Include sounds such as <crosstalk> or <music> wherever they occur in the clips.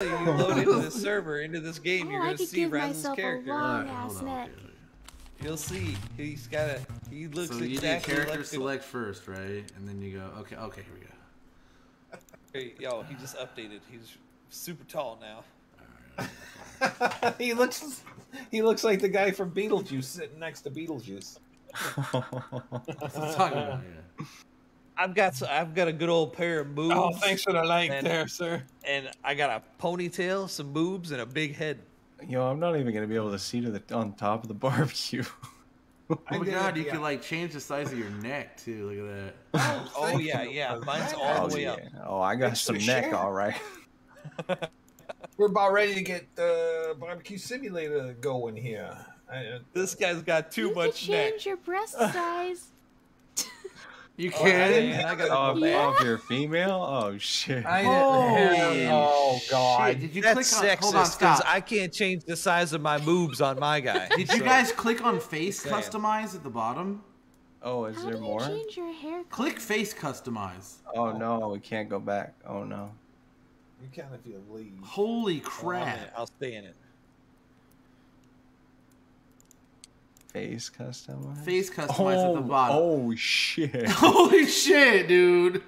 you load into <laughs> this server, into this game, Oh, you're gonna see give Razzle's a character. long Alright, ass neck. You'll see. He's got a. He looks So you do character like. select first, right? And then you go, okay, okay, here we go. Hey, yo, he just updated. He's super tall now. <laughs> he looks he looks like the guy from Beetlejuice sitting next to Beetlejuice. That's <laughs> what I'm talking about, yeah. I've got s- I've got a good old pair of boobs. Oh, thanks for the like and, there, sir. And I got a ponytail, some boobs, and a big head. Yo, I'm not even gonna be able to see to the on top of the <laughs> barbecue. Oh my god, you yeah. can like change the size of your neck too. Look at that. <laughs> Oh thank yeah, yeah. Mine's Oh, all oh, the way yeah. up. oh, I got Thanks some neck, sharing. all right. <laughs> We're about ready to get the barbecue simulator going here. I, uh, This guy's got too you much could neck. change your breast size. You Oh, I didn't- can. <laughs> Oh, man, I gotta Oh, go if- oh, if you're female? Oh shit. I Holy didn't have. Oh god. Shit, did you That's click on? Hold on, sexist because stop. I can't change the size of my boobs on my guy. Did you guys click on face Damn. customize at the bottom? Oh, is How there do you more? change your hair? Click face customize. Oh no, we can't go back. Oh no. You kind of feel leave. Holy Oh, I'm in it. crap! I'll stay in it. Face customize. Face customize at the oh, bottom. Oh shit. <laughs> Holy shit, dude!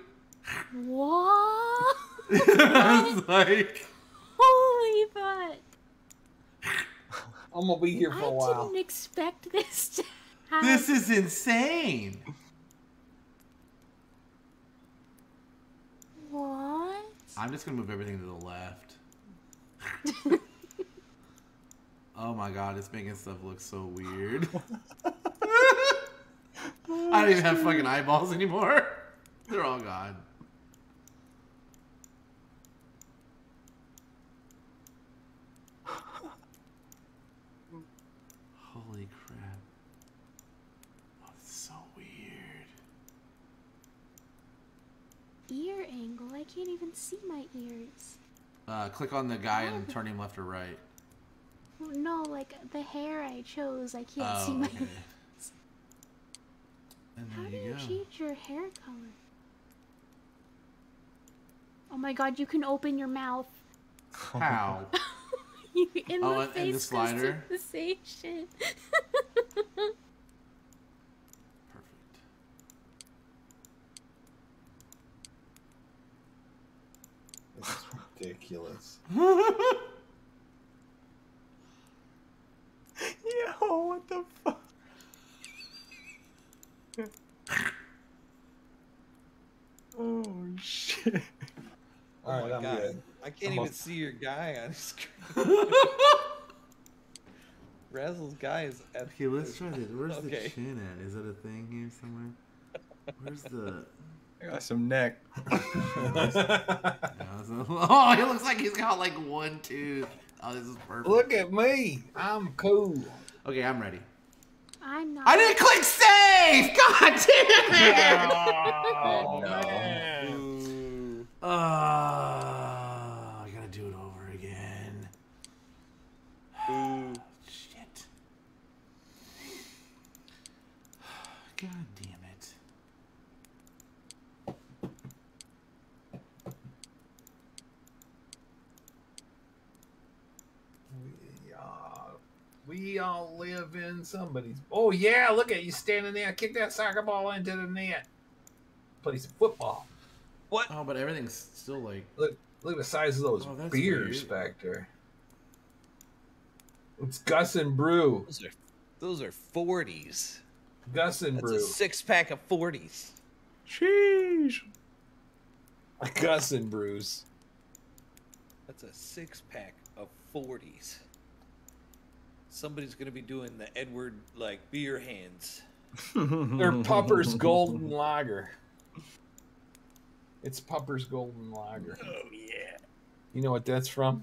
What? It's <laughs> like Holy fuck! I'm gonna be here for a I while. I didn't expect this to happen. this is insane. What? I'm just gonna move everything to the left. <laughs> oh my god, it's making stuff look so weird. <laughs> I don't even have fucking eyeballs anymore. <laughs> They're all gone. Holy crap. Oh, it's so weird. Ear angle. I can't even see my ears. Uh, click on the guy and turn him left or right. No, like the hair I chose, I can't Oh, see my. okay. And How do there you you change your hair color? Oh my god, you can open your mouth. How? You <laughs> in Oh, the and- and face the slider? customization. Perfect. This is ridiculous. <laughs> Yo, what the fuck? oh shit. All right, oh my I'm God. good. I can't I'm even up. see your guy on screen. <laughs> Razzle's guy is at Okay, let's try this. Where's Okay. the chin at? Is that a thing here somewhere? Where's the? I got some neck. No, it's not- Oh, he looks like he's got like one tooth. Oh, this is perfect. Look at me. I'm cool. Okay, I'm ready. I'm not. I didn't click save. <laughs> God damn it! <laughs> Oh, <laughs> no. man. Ooh. Oh, I gotta do it over again. Ooh. Shit. God damn it. We, uh, we all live in somebody's. Oh yeah, look at you standing there. Kick that soccer ball into the net. Play some football. What? Oh, but everything's still like. Look, look at the size of those Oh, beers weird. back there. It's Gus and Brew. Those are those are forties. Gus and That's Brew. a six pack of forties. Sheesh. Gus and Brews. That's a six pack of forties. Somebody's gonna be doing the Edward like beer hands. <laughs> They're Pupper's Golden Lager. It's Pupper's Golden Lager. Oh yeah. You know what that's from?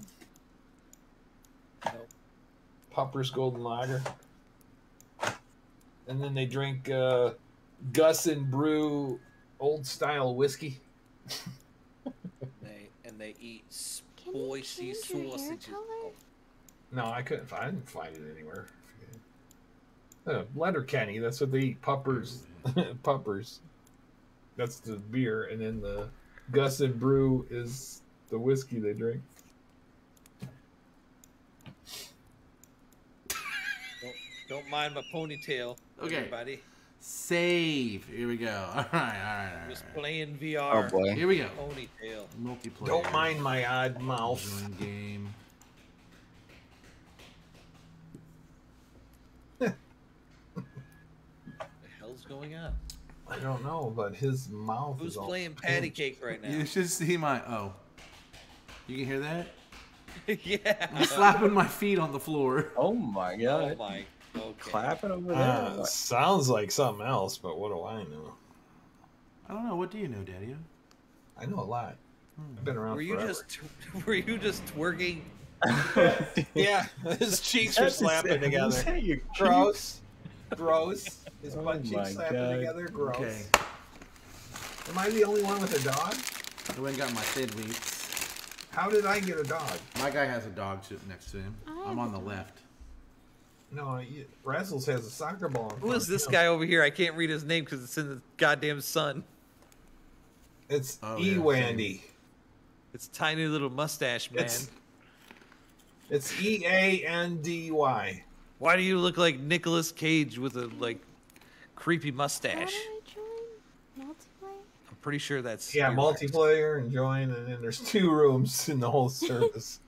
Nope. Pupper's Golden Lager. And then they drink uh, Gus and Brew old style whiskey. They and they eat spicy change your hair sausages. No, I couldn't find. I didn't find it anywhere. Uh, Letterkenny. That's what they eat. Puppers, <laughs> puppers. That's the beer, and then the Gus and Brew is the whiskey they drink. Don't, don't mind my ponytail. Okay. Everybody. Save. Here we go. <laughs> All right, all right, all right. Just playing VR. Oh boy. Here we go. Ponytail. Multiplayer. Don't mind my odd mouth. Join game. Going on? I don't know, but his mouth Who's is all playing patty cake right now? You should see my. Oh. You can hear that? <laughs> yeah. I'm slapping my feet on the floor. Oh my Oh god. my. Okay. Clapping over there. Uh, sounds like something else, but what do I know? I don't know. What do you know, Daddy? I know a lot. I've been around Were you forever. just <laughs> were you just twerking? <laughs> Yeah, his cheeks were slapping together. You Gross. Gross. His Oh butt cheeks slapping God. together. Gross. Okay. Am I the only one with a dog? I went and got my Fidweeks. How did I get a dog? My guy has a dog sitting next to him. I I'm on the left. No, you- Razzles has a soccer ball. in Who front is of this him. guy over here? I can't read his name because it's in the goddamn sun. It's Oh, E yeah, Wandy. It's tiny little mustache man. It's it's E A N D Y. Why do you look like Nicolas Cage with a like creepy mustache? I join? Multiplayer? I'm pretty sure that's Yeah, your eyes. multiplayer and join, and then there's two rooms <laughs> in the whole service.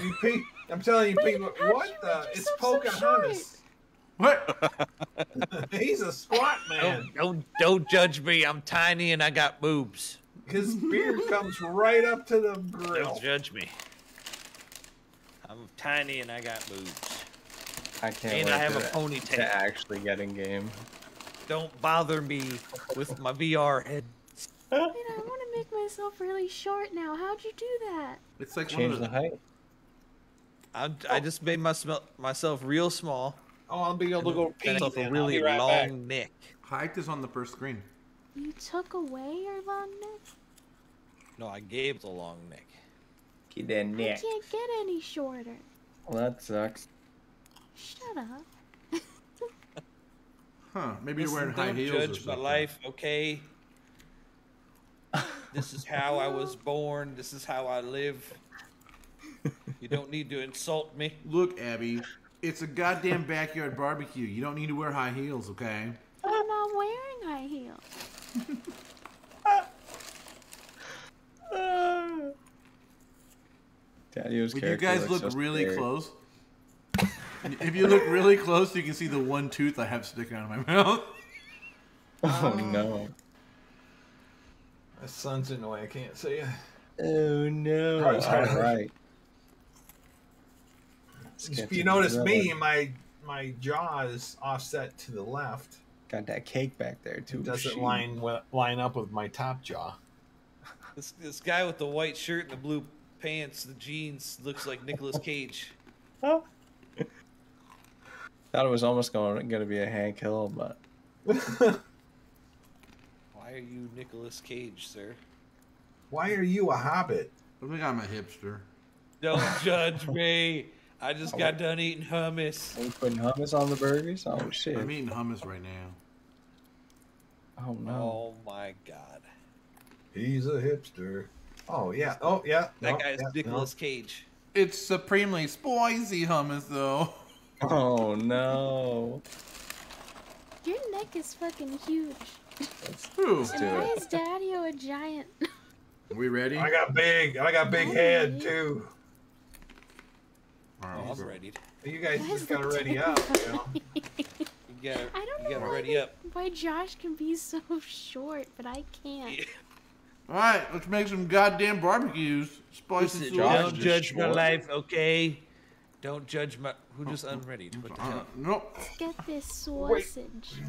you pe- I'm telling you, Wait, people, what you the? It's yourself so Pocahontas. What? <laughs> He's a squat man. Don't, don't don't judge me. I'm tiny and I got boobs. His beard comes right up to the grill. Don't judge me. I'm tiny and I got boobs. I can't And wait I have to, a ponytail. to actually get in game. Don't bother me with my VR head. Wait, I want to make myself really short now. How'd you do that? It's like one Change of the height. I'm, I just made my, myself real small. Oh, I'll be able to go pee. And myself a really right long back. neck. height is on the first screen. You took away your long neck? No, I gave the long neck. Get that I neck. can't get any shorter. Well, that sucks. Shut up. Huh? Maybe you're Listen, wearing high heels. don't judge my life, okay? this is how I was <laughs> born. This is how I live. You don't need to insult me. <laughs> Look, Abby, it's a goddamn backyard barbecue. You don't need to wear high heels, okay? I'm not wearing high heels. <laughs> Daddy-O's When you guys looks look really scary. close, if you look really close, you can see the one tooth I have sticking out of my <laughs> mouth. Oh no. My son's in the way. I can't see you. Oh no. Alright, sorry. All right. If you notice me, my my jaw is offset to the left. Got that cake back there too. It doesn't Shoot. line line up with my top jaw. This this guy with the white shirt and the blue pants, the jeans, looks like Nicolas Cage. Thought it was almost going going to be a Hank Hill, but Why are you Nicolas Cage, sir? Why are you a hobbit? I think I'm a hipster. Don't <laughs> judge me. I just oh. got done eating hummus. are you putting hummus on the burgers? Oh shit! I'm eating hummus right now. oh no. Oh my god. He's a hipster. Oh yeah. Oh yeah. That No, guy's yeah, Nicolas Cage. It's supremely spicy hummus, though. <laughs> Oh no. Your neck is fucking huge. Ooh. Let's And why it. is Daddy a giant? Are we ready? I got big. I got big head too. All right, Oh, I'm ready. You guys Why just gotta ready up. You know? <laughs> You gotta, I don't you know gotta why, ready they- up. why Josh can be so <laughs> short, but I can't. All right, let's make some goddamn barbecues. Spicy Listen, Josh don't is judge my life, okay? Don't judge my. Who just unreadied? What the Uh, hell? nope. Get this sausage.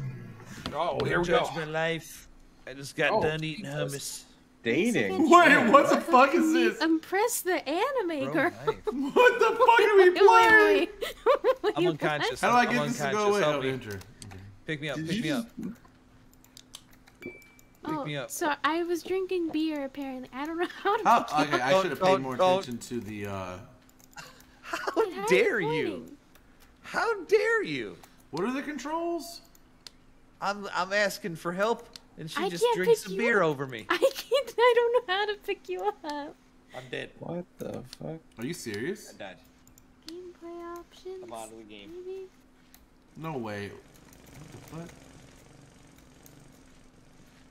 Oh, here Don't we go. judge my life. I just got Oh, done eating hummus. Dating. Wait, what the fuck is this? Impress the anime Bro, girl. <laughs> knife. What the fuck are we <laughs> playing? wait, wait. Wait, I'm unconscious. How do I I'm get this to go unconscious. away? Help Oh, me. up. Pick me up. Did Pick you me up. Oh, me up. so I was drinking beer apparently. I don't know how to. How, pick you okay, I should have paid more attention to the. uh How Wait, how dare you? How dare you? What are the controls? I'm I'm asking for help, and she I just can't drinks pick some you beer up. over me. <laughs> I can't. I don't know how to pick you up. I'm dead. What the fuck? Are you serious? I died. Gameplay options. options. I'm out of the game. Maybe. No way. What the fuck?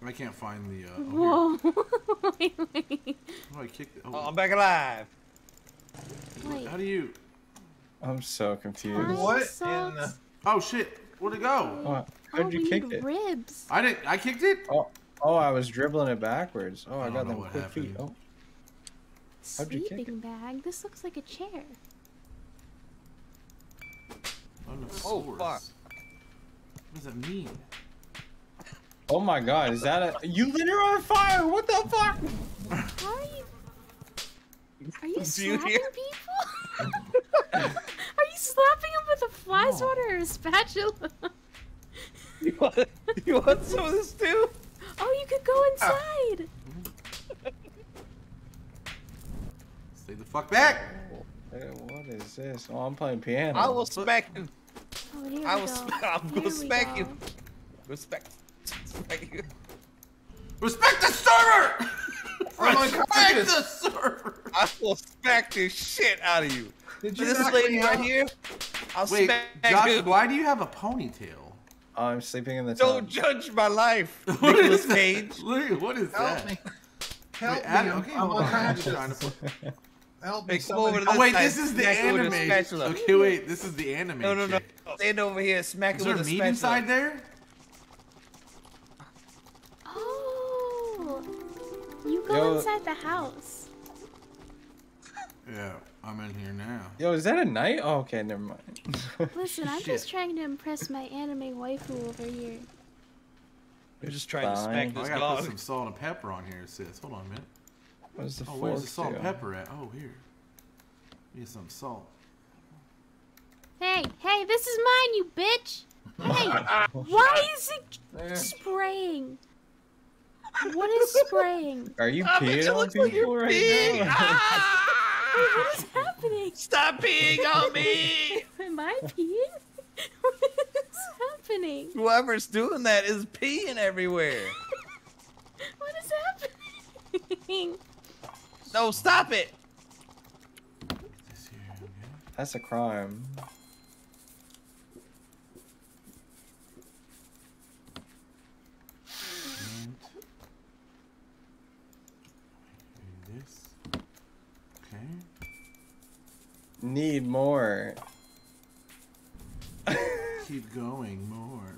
I can't find the. Uh, oh, here. Whoa. wait, wait. How do I kick? The, Oh, oh, I'm back alive. Wait. how do you? I'm so confused. Fine What in the- Oh shit! Where'd it go? Oh, Oh, how'd you kick it? ribs. I didn't. I kicked it. Oh, oh, I was dribbling it backwards. Oh, I, I got them what quick feet. happened. Oh, How'd you kick Sleeping bag. This looks like a chair. Oh, Unopsaurus. fuck. What does that mean? Oh my God! Is that a? You lit her on fire! What the fuck? How are you? Are you slapping people? <laughs> are you slapping them with a fly No. swatter or a spatula? You want, you want some of this too? oh, you could go inside. Stay the fuck back! Eh, What is this? Oh, I'm playing piano. I will smack you. Oh, here I will go. smack- I'm Here gonna we smack you. go. Respect. Smack. <laughs> Respect the server! <laughs> Respect the server! I will smack the shit out of you. Did you This lady right out? here, I'll Wait, smack Josh, you. why do you have a ponytail? Oh, I'm sleeping in the Don't tub. judge my life, <laughs> What Nicolas is? Cage. Look, what is Help that? me. Help Wait, me. Adam, okay, I'm hold. I'm just trying to put- Help me. Hey, come over somebody. to Oh wait, side. this is the Smack it with a anime. Okay, wait, this is the anime. No, no, no. chick. Stand over here, smack Is it with a meat inside there? Go Yo. inside the house. Yeah, I'm in here now. Yo, is that a knight? Oh, okay, never mind. <laughs> Listen, I'm just trying to impress my anime waifu over here. You're just trying to Fine. smack Oh, I gotta dog. put some salt and pepper on here, sis. Hold on a minute. Where's the Oh, where's the salt and pepper at? Oh, here. Need some salt. Hey, hey, this is mine, you bitch! <laughs> Hey, why is it spraying? What is spraying? <laughs> Are you Stop peeing it on looks like people you're right peeing. now? Ah! What is happening? Stop peeing on me! <laughs> Am I peeing? <laughs> What is happening? Whoever's doing that is peeing everywhere. What is happening? No, stop it! This here, okay. That's a crime. And do this. Okay. Need more. Keep going more.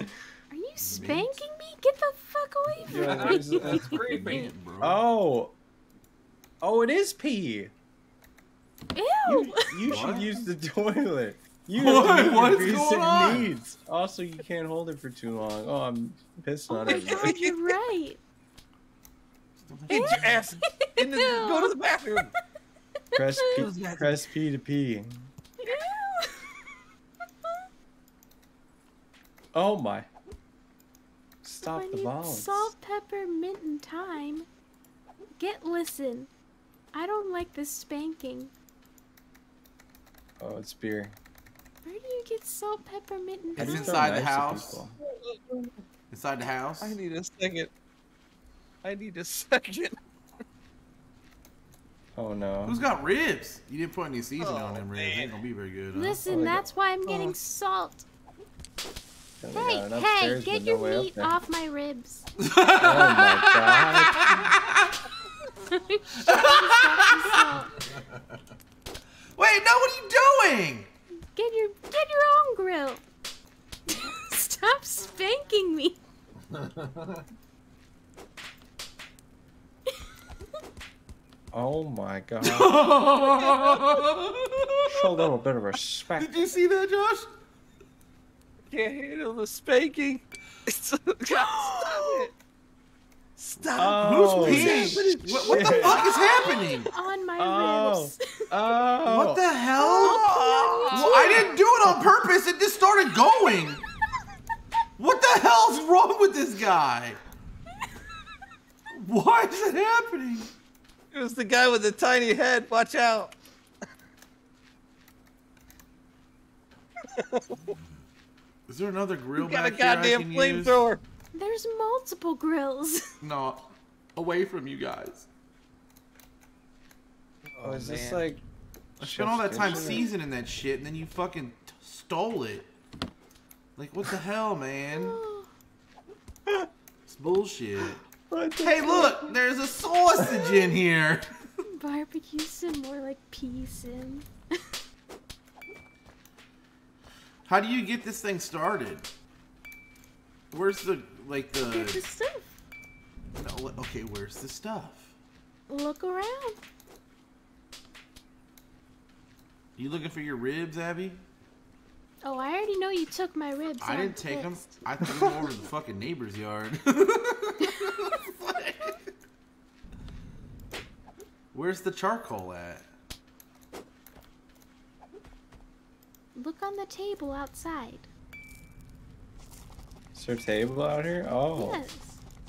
Mm. Are you spanking me? Get the fuck away from Yeah, me! where's the- That's creepy. Bro. Oh. Oh, it is pee. Ew! You, you should use the toilet. You What? to meet your What is going on? needs. Also, you can't hold it for too long. Oh, I'm pissing Oh on it. god, you're right. Get your ass in the, go to the bathroom. <laughs> Press <laughs> P, Those guys- press P to pee. Ew. Oh my. Stop I the need violence. Salt, pepper, mint, and thyme. Get listen. I don't like this spanking. Oh, it's beer. Where do you get salt, pepper, mint, and How do you It's thyme? inside the house. Inside the house. I need a second. I need a second. Oh no. Who's got ribs? You didn't put any seasoning on Oh, them ribs. They ain't gonna be very good. Huh? Listen, Oh, they that's why I'm Oh. getting salt. Hey, hey, get your no up meat off my ribs. <laughs> Oh my god. <laughs> Wait, no, what are you doing? Get your get your own grill. <laughs> Stop spanking me. Oh my god. <laughs> Show a little bit of respect. Did you see that, Josh? Can't handle the spanking. It's, <gasps> God, stop it. Stop. Oh, Who's peeing? What, what the fuck is happening? On my Oh. ribs. Oh. What the hell? Oh. Well, I didn't do it on purpose. It just started going. What the hell's wrong with this guy? Why is it happening? It was the guy with the tiny head. Watch out. Is there another grill You got a back here I goddamn flamethrower. There's multiple grills. <laughs> No, away from you guys. Oh, oh, is this man. like I spent all that time seasoning that shit, and then you fucking t- stole it. Like, what the hell, man? <sighs> It's bullshit. What the Hey, look! There's a sausage in here! <laughs> Barbecue sim more like pea sim. How do you get this thing started? Where's the, like, Get the the... stuff. No, okay, where's the stuff? Look around. You looking for your ribs, Abby? Oh, I already know you took my ribs. I I'm didn't take them. I threw them over to the fucking neighbor's yard. <laughs> <laughs> Where's the charcoal at? Look on the table outside. Is there a table out here? Oh. Yes.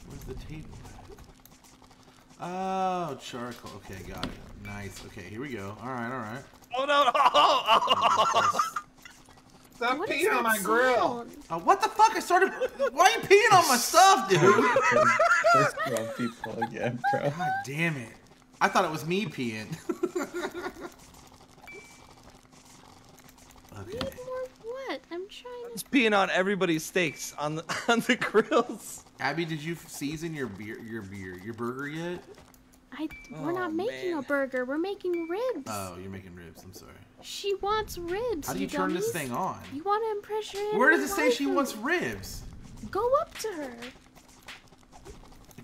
Where's the table at? Oh, charcoal. Okay, got it. Nice. Okay, here we go. All right, all right. Oh no! no. Oh, oh, oh. Stop What is peeing on that my grill. sound? Uh, what the fuck? I started. Why are you peeing on my stuff, dude? There's drunk people again, bro. God damn it. I thought it was me peeing. <laughs> okay. Need more what? I'm trying to. It's peeing on everybody's steaks on the <laughs> on the grills. Abby, did you season your beer, your beer, your burger yet? I. We're Oh, not making a burger. We're making ribs. Oh, you're making ribs. I'm sorry. She wants ribs. How do you turn this thing on? You want to impress your Where does it say she wants ribs? Go up to her.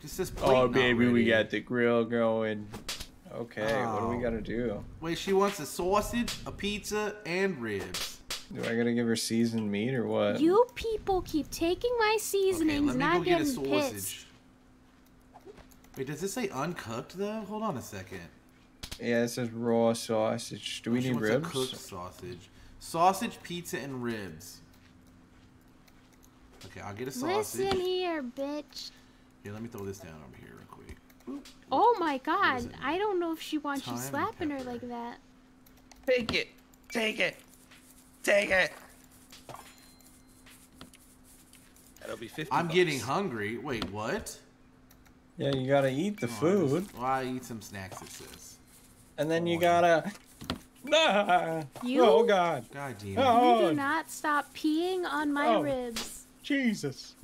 It just oh, plate Oh, not baby, we got the grill going. Okay, what do we Oh. gotta do? Wait, she wants a sausage, a pizza, and ribs. Do I gotta give her seasoned meat or what? You people keep taking my Okay, seasonings, let me and I'm get a getting sausage. pissed. Wait, does this say uncooked though? Hold on a second. Yeah, it says raw sausage. Do we Oh, she need wants ribs? A cooked sausage, sausage, pizza, and ribs. Okay, I'll get a sausage. Listen here, bitch. Here, let me throw this down over here real quick. Oh my god. I don't know if she wants Thyme you slapping her like that. Take it. Take it. Take it. That'll be fifty. I'm bucks. getting hungry. Wait, what? Yeah, you gotta eat the Oh, I food, just- Well, I eat some snacks. It says. and then you Oh, gotta. Nah. You- Oh God. God damn. Oh. You do oh. not stop peeing on my Oh. ribs. Jesus.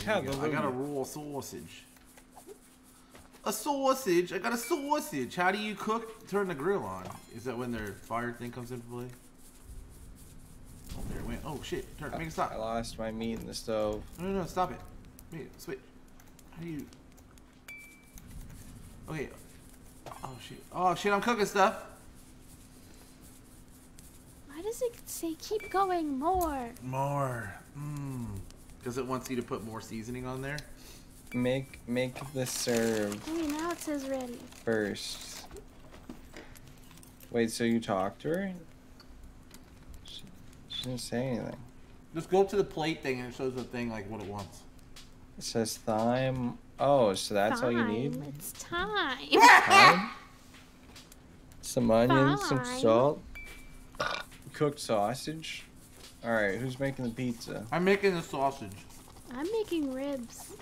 Okay, here we go. I got a raw sausage. A sausage. I got a sausage. How do you cook? Turn the grill on. Is that when their fire thing comes into play? Oh, there it went. Oh shit! Turn. Make it stop. I lost my meat in the stove. No, no, no. Stop it. Wait. Switch. How do you? Okay. Oh shit. Oh shit! I'm cooking stuff. Why does it say keep going more? More. Mmm. Because it wants you to put more seasoning on there. Make make the serve Hey, now it says ready. first. Wait, so you talked to her? She, she didn't say anything. Just go to the plate thing and it shows the thing like what it wants. It says thyme. Oh, so that's all you need? Time. It's time. <laughs> Thyme? Some onions, some salt, cooked sausage. All right, who's making the pizza? I'm making the sausage. I'm making ribs.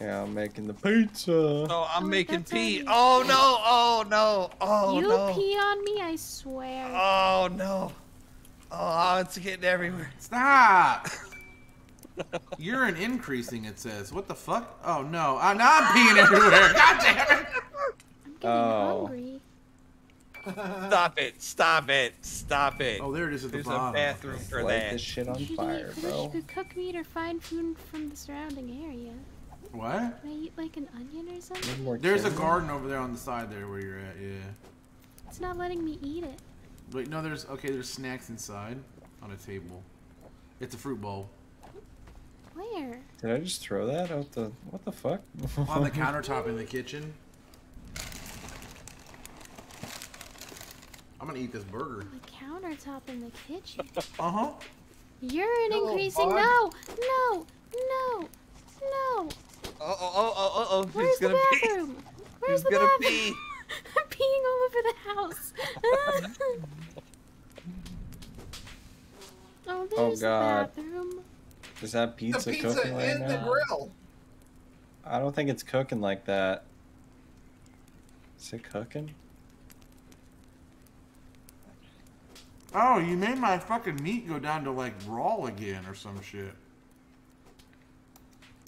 Yeah, I'm making the pizza. Oh, I'm Oh, making pee. already- Oh no! Oh no! Oh you no! pee on me, I swear. Oh no! Oh, it's getting everywhere. Stop! Urine increasing, it says. What the fuck? Oh no. Uh, now I'm peeing everywhere. <laughs> God damn it! I'm getting Oh. hungry. Stop it! Stop it! Stop it! Oh, there it is at the bottom. There's a bathroom for Light that. this shit on You should fire, eat, bro. You could cook meat or find food from the surrounding area. What? Can I eat like an onion or something? There's a garden over there on the side there where you're at, yeah. It's not letting me eat it. Wait, no, there's, okay, there's snacks inside on a table. It's a fruit bowl. Where? Did I just throw that out the? What the fuck? On the <laughs> countertop in the kitchen. I'm gonna eat this burger. The countertop in the kitchen. <laughs> Uh-huh. Urine Hello, increasing. bud. No, no, no, no. Oh, oh, oh, oh, oh, oh! Where's He's the gonna pee. bathroom? Where's He's the gonna bathroom? pee. <laughs> I'm peeing all over the house. <laughs> oh, there's God. the bathroom. Is that The pizza, pizza cooking right the now? grill. I don't think it's cooking like that. Is it cooking? Oh, you made my fucking meat go down to like raw again or some shit.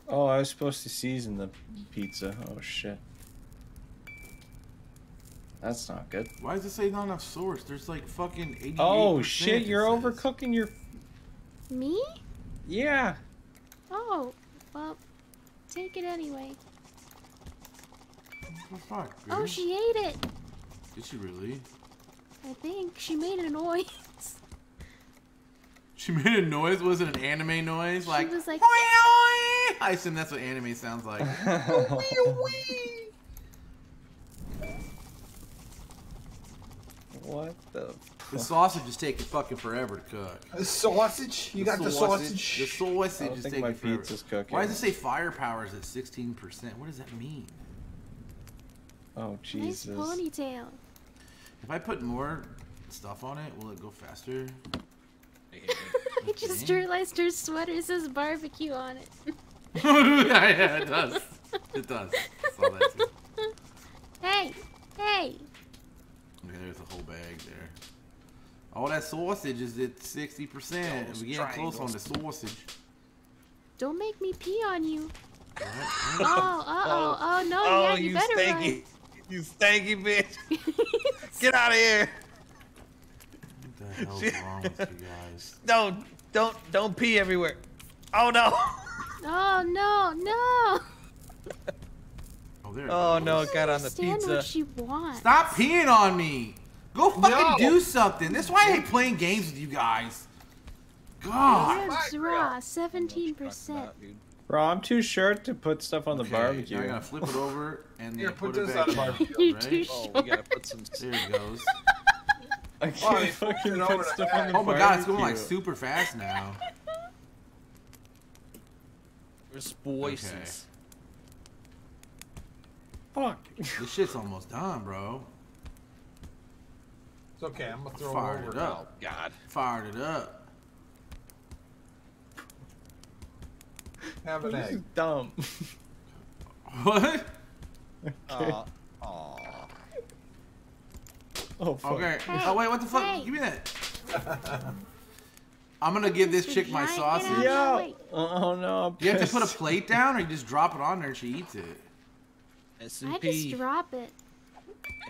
Oh, I was supposed to season the pizza. Oh shit. That's not good. Why does it say not enough source? There's like fucking 88 Oh shit, you're overcooking your. Me? Yeah. Oh, well, take it anyway. What the fuck? Oh, she ate it. Did she really? I think she made a noise. She made a noise. Was it an anime noise? Like. was like- "Oi, oi." I assume that's what anime sounds like. <laughs> <laughs> what the? the sausage is taking fucking forever to cook. The sausage? You got the sausage? The sausage I don't is think taking my forever. pizza's cooking. Why does it say firepower is at 16%? What does that mean? Oh Jesus. Nice Jesus. ponytail. If I put more stuff on it, will it go faster? I <laughs> just realized her sweater says barbecue on it. <laughs> yeah, yeah, it does. It does. I saw that too. Hey, hey. Okay, there's a whole bag there. All that sausage is at 60%. Those We're getting close on the sausage. Don't make me pee on you. Alright, Oh, uh oh, oh no, oh, yeah, you, you better stanky, you stanky bitch! <laughs> Get out of here! What the hell's wrong with you guys? <laughs> No, don't, don't pee everywhere. Oh no! <laughs> oh no, no. Oh, there it Oh goes. no, it got on the Understand pizza. what she wants. Stop peeing on me! Go fucking No. do something. That's why I hate playing games with you guys. God. Ribs raw, seventeen percent. Bro, I'm too short to put stuff on the Okay, barbecue. Now I gotta flip it over and then Here, put, put it this back on the down, barbecue. You right? too Oh, short. we gotta put some. There <laughs> it goes. I Oh, can't they fucking put it over put the stuff on the Oh my god, it's going like super fast now. <laughs> There's voices. Fuck. This shit's almost done, bro. It's okay, I'm gonna throw Fired it it up. Oh God. Fired it up. <laughs> Have an This is egg. dumb. <laughs> What? Aw. Aw. Oh fuck. Okay. Hey, oh wait, what the fuck? hey. Give me that. I'm gonna give this chick my sausage. get out. Yeah. Oh no. I'm Do you have to put a plate down, or you just drop it on there and she eats it? I just drop it.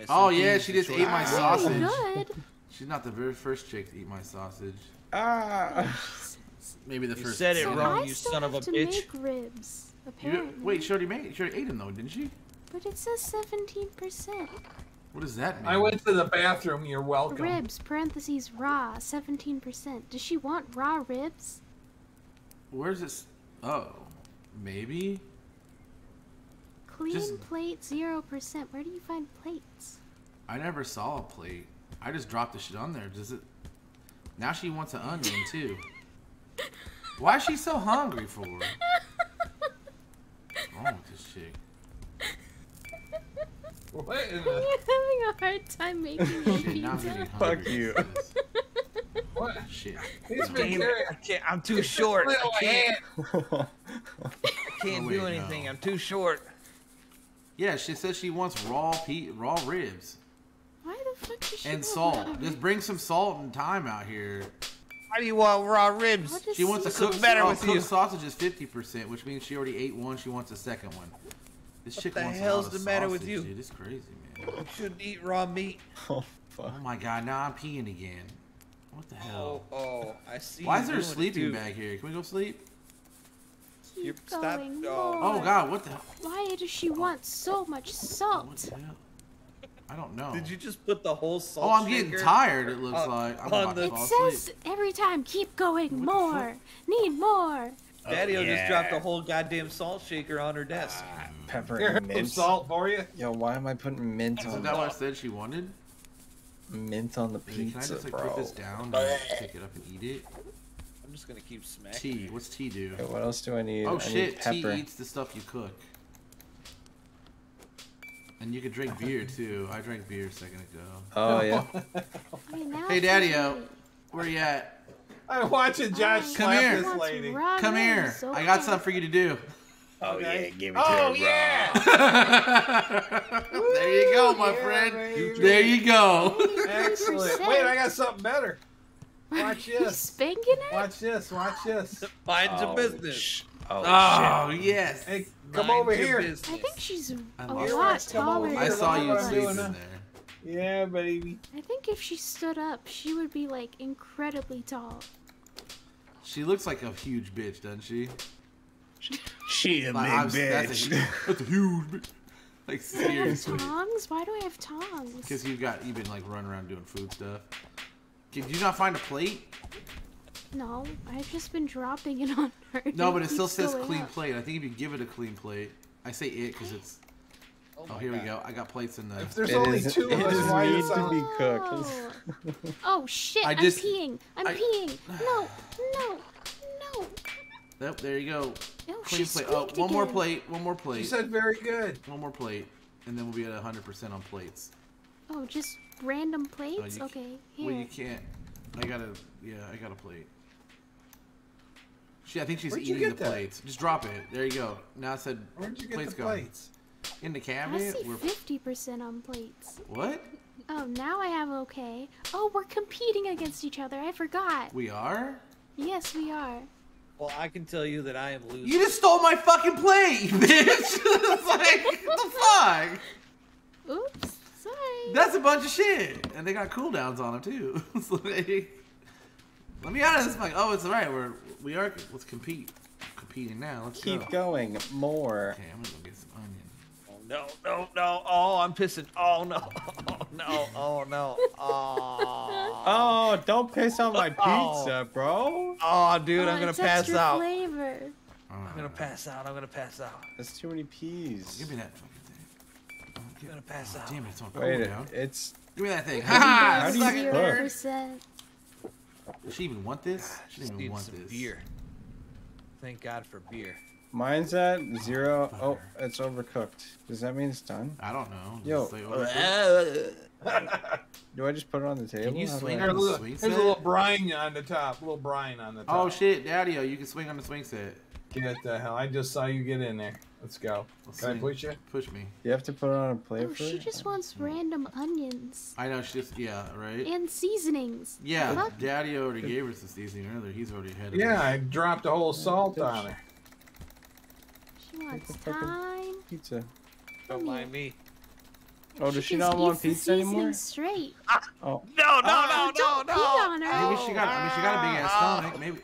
Oh yeah, she just ate my Detroit. sausage. Good. She's not the very first chick to eat my sausage. Ah. <laughs> Maybe the You first. said it So wrong, I you still son of a to bitch. make ribs, You, apparently. wait, she already made. She already ate them though, didn't she? But it says seventeen percent. What does that mean? I went to the bathroom. You're welcome. Ribs, parentheses, raw, seventeen percent. Does she want raw ribs? Where's this? Oh, maybe. Clean Just- plate, zero percent. Where do you find plates? I never saw a plate. I just dropped the shit on there. Does it? Now she wants an onion too. Why is she so hungry for? What's wrong with this chick? What in I'm the, having a hard time making a Shit, now I'm pizza. Fuck you. what? Shit. He's been Damn it, I can't, I'm too short. I can't. I can't Oh, do wait, anything. no. I'm too short. Yeah, she says she wants raw pe- raw ribs Why the fuck does she and salt. Just bring some salt and thyme out here. Why do you want raw ribs? She wants to season- cook better oh, with cooked you. sausage is fifty percent, which means she already ate one. She wants a second one. This chick the wants a hell's lot of the matter with you? Dude, it's crazy, man. You shouldn't eat raw meat. <laughs> oh fuck. Oh my god, now I'm peeing again. What the Oh, hell? oh, I see. Why is there a sleeping bag here? Can we go sleep? Keep You're- stop- going oh. Oh god, what the hell? Why does she want so much What salt? the hell? I don't know. Did you just put the whole salt Oh, I'm getting tired. It looks on- like I'm on about the- to It fall says every time, keep going, What more, need more. Daddy-o just oh, dropped a whole goddamn salt shaker on her desk. Ah, pepper Here, and mint. salt for you. Yo, why am I putting mint Isn't on that what I said she wanted? mint on the Hey, Can I pizza, just like bro? put this down and pick it up and eat it? I'm just gonna keep smacking. Tea. What's tea do? Okay, what else do I need? Oh I shit, need tea eats the stuff you cook. And you can drink beer too. I drank beer a second ago. Oh yeah. I mean, now Hey, it's Daddy-o. Uh, where you at? I'm watching Josh Oh, Come slap here. this lady. raw Come here. ribs, I got something for you to do. Oh Okay. yeah, give it Oh yeah. <laughs> there you go, my Yeah, friend. baby. There you go. Excellent. Wait, I got something better. <laughs> Watch this. spanking her? Watch this. Watch this. Mind Oh, your business. Sh- oh, Oh shit. yes. Hey, come Mind over here. business. I think she's a I a lost lot it. Come over taller. I saw you what I'm sleeping there. Yeah, baby. I think if she stood up, she would be like incredibly tall. She looks like a huge bitch, doesn't she? She a Like, I'm- That's a, that's a huge bitch. Like Do I have seriously. tongs? Why do I have tongs? Because you've got you've been like running around doing food stuff. Did you not find a plate? No, I've just been dropping it on her. No, but it keeps still says clean up. plate. I think if you give it a clean plate, I say it because it's. Oh, oh, my here we go. I got plates in the. If there's It only is- two of us, is why need to be cooked. Oh. <laughs> oh shit! I I just- am peeing. I'm I- peeing. <sighs> No, no, no. Nope, there you go. No, Clean plate. Oh, squeaked one more plate. One more She plate. said very good. One more plate, and then we'll be at 100% on plates. Oh, just random oh, plates? you- okay, here. Well, you can't. I gotta. Yeah, I got a plate. She, I think she's Where'd you eating the get that? plates. Just drop it. There you go. Now it said Where'd you get plates the gone. plates? in the I cabinet. see We're, 50% on plates. what? Oh, now I have okay. Oh, we're competing against each other. I forgot. We are? Yes, we are. Well, I can tell you that I am losing. You just stole my fucking plate, you <laughs> bitch! it's <laughs> like, what the fuck? Oops, sorry. That's a bunch of shit, and they got cooldowns on them too. <laughs> It's like- let me honest, like, oh, it's alright. We're we are. Let's compete. Competing now. Let's Keep go. going. More. Okay, I'm gonna go get some onion. Oh, no, no, no. Oh, I'm pissing. Oh no. Oh <laughs> no. Oh no. Oh. Oh, don't piss on my Oh. pizza, bro. Oh, dude, Oh, I'm gonna it's pass extra out. flavor. I'm gonna pass out. I'm gonna pass out. That's too many peas. Give me that fucking thing. Oh, I'm gonna pass oh, out. Damn it, it's on Wait, cooldown. it's Give me that thing. How Ha! how do you Suck it, cook? nerd. 0%. Does she even want this? Ah, she Just didn't even want some this. beer. Thank God for beer. mine's at zero. Oh, it's overcooked. Does that mean it's done? I don't know. Does Yo. it say overcooked? <laughs> Do I just put it on the table? Can you How swing I- her? There's a little, Sweet there's a little brine on the top. A little brine on the oh, top. Oh shit, Daddy, oh, you can swing on the swing set. Get the hell. I just saw you get in there. Let's go. Let's Can I push you? Push me. You have to put it on a plate Oh, for she it? just wants random onions I know she just yeah, right? and seasonings. Yeah, Look, Daddy already gave us the seasoning earlier. He's already ahead of Yeah, us. I dropped a whole salt on her. she wants the time. Pizza. Don't mind me. Oh, does she just not want pizza anymore? seasoning Straight. Oh, No, no, Oh, no, don't no, pee no. on her. Maybe she got. I mean, she got a big ass Ah. stomach. Maybe.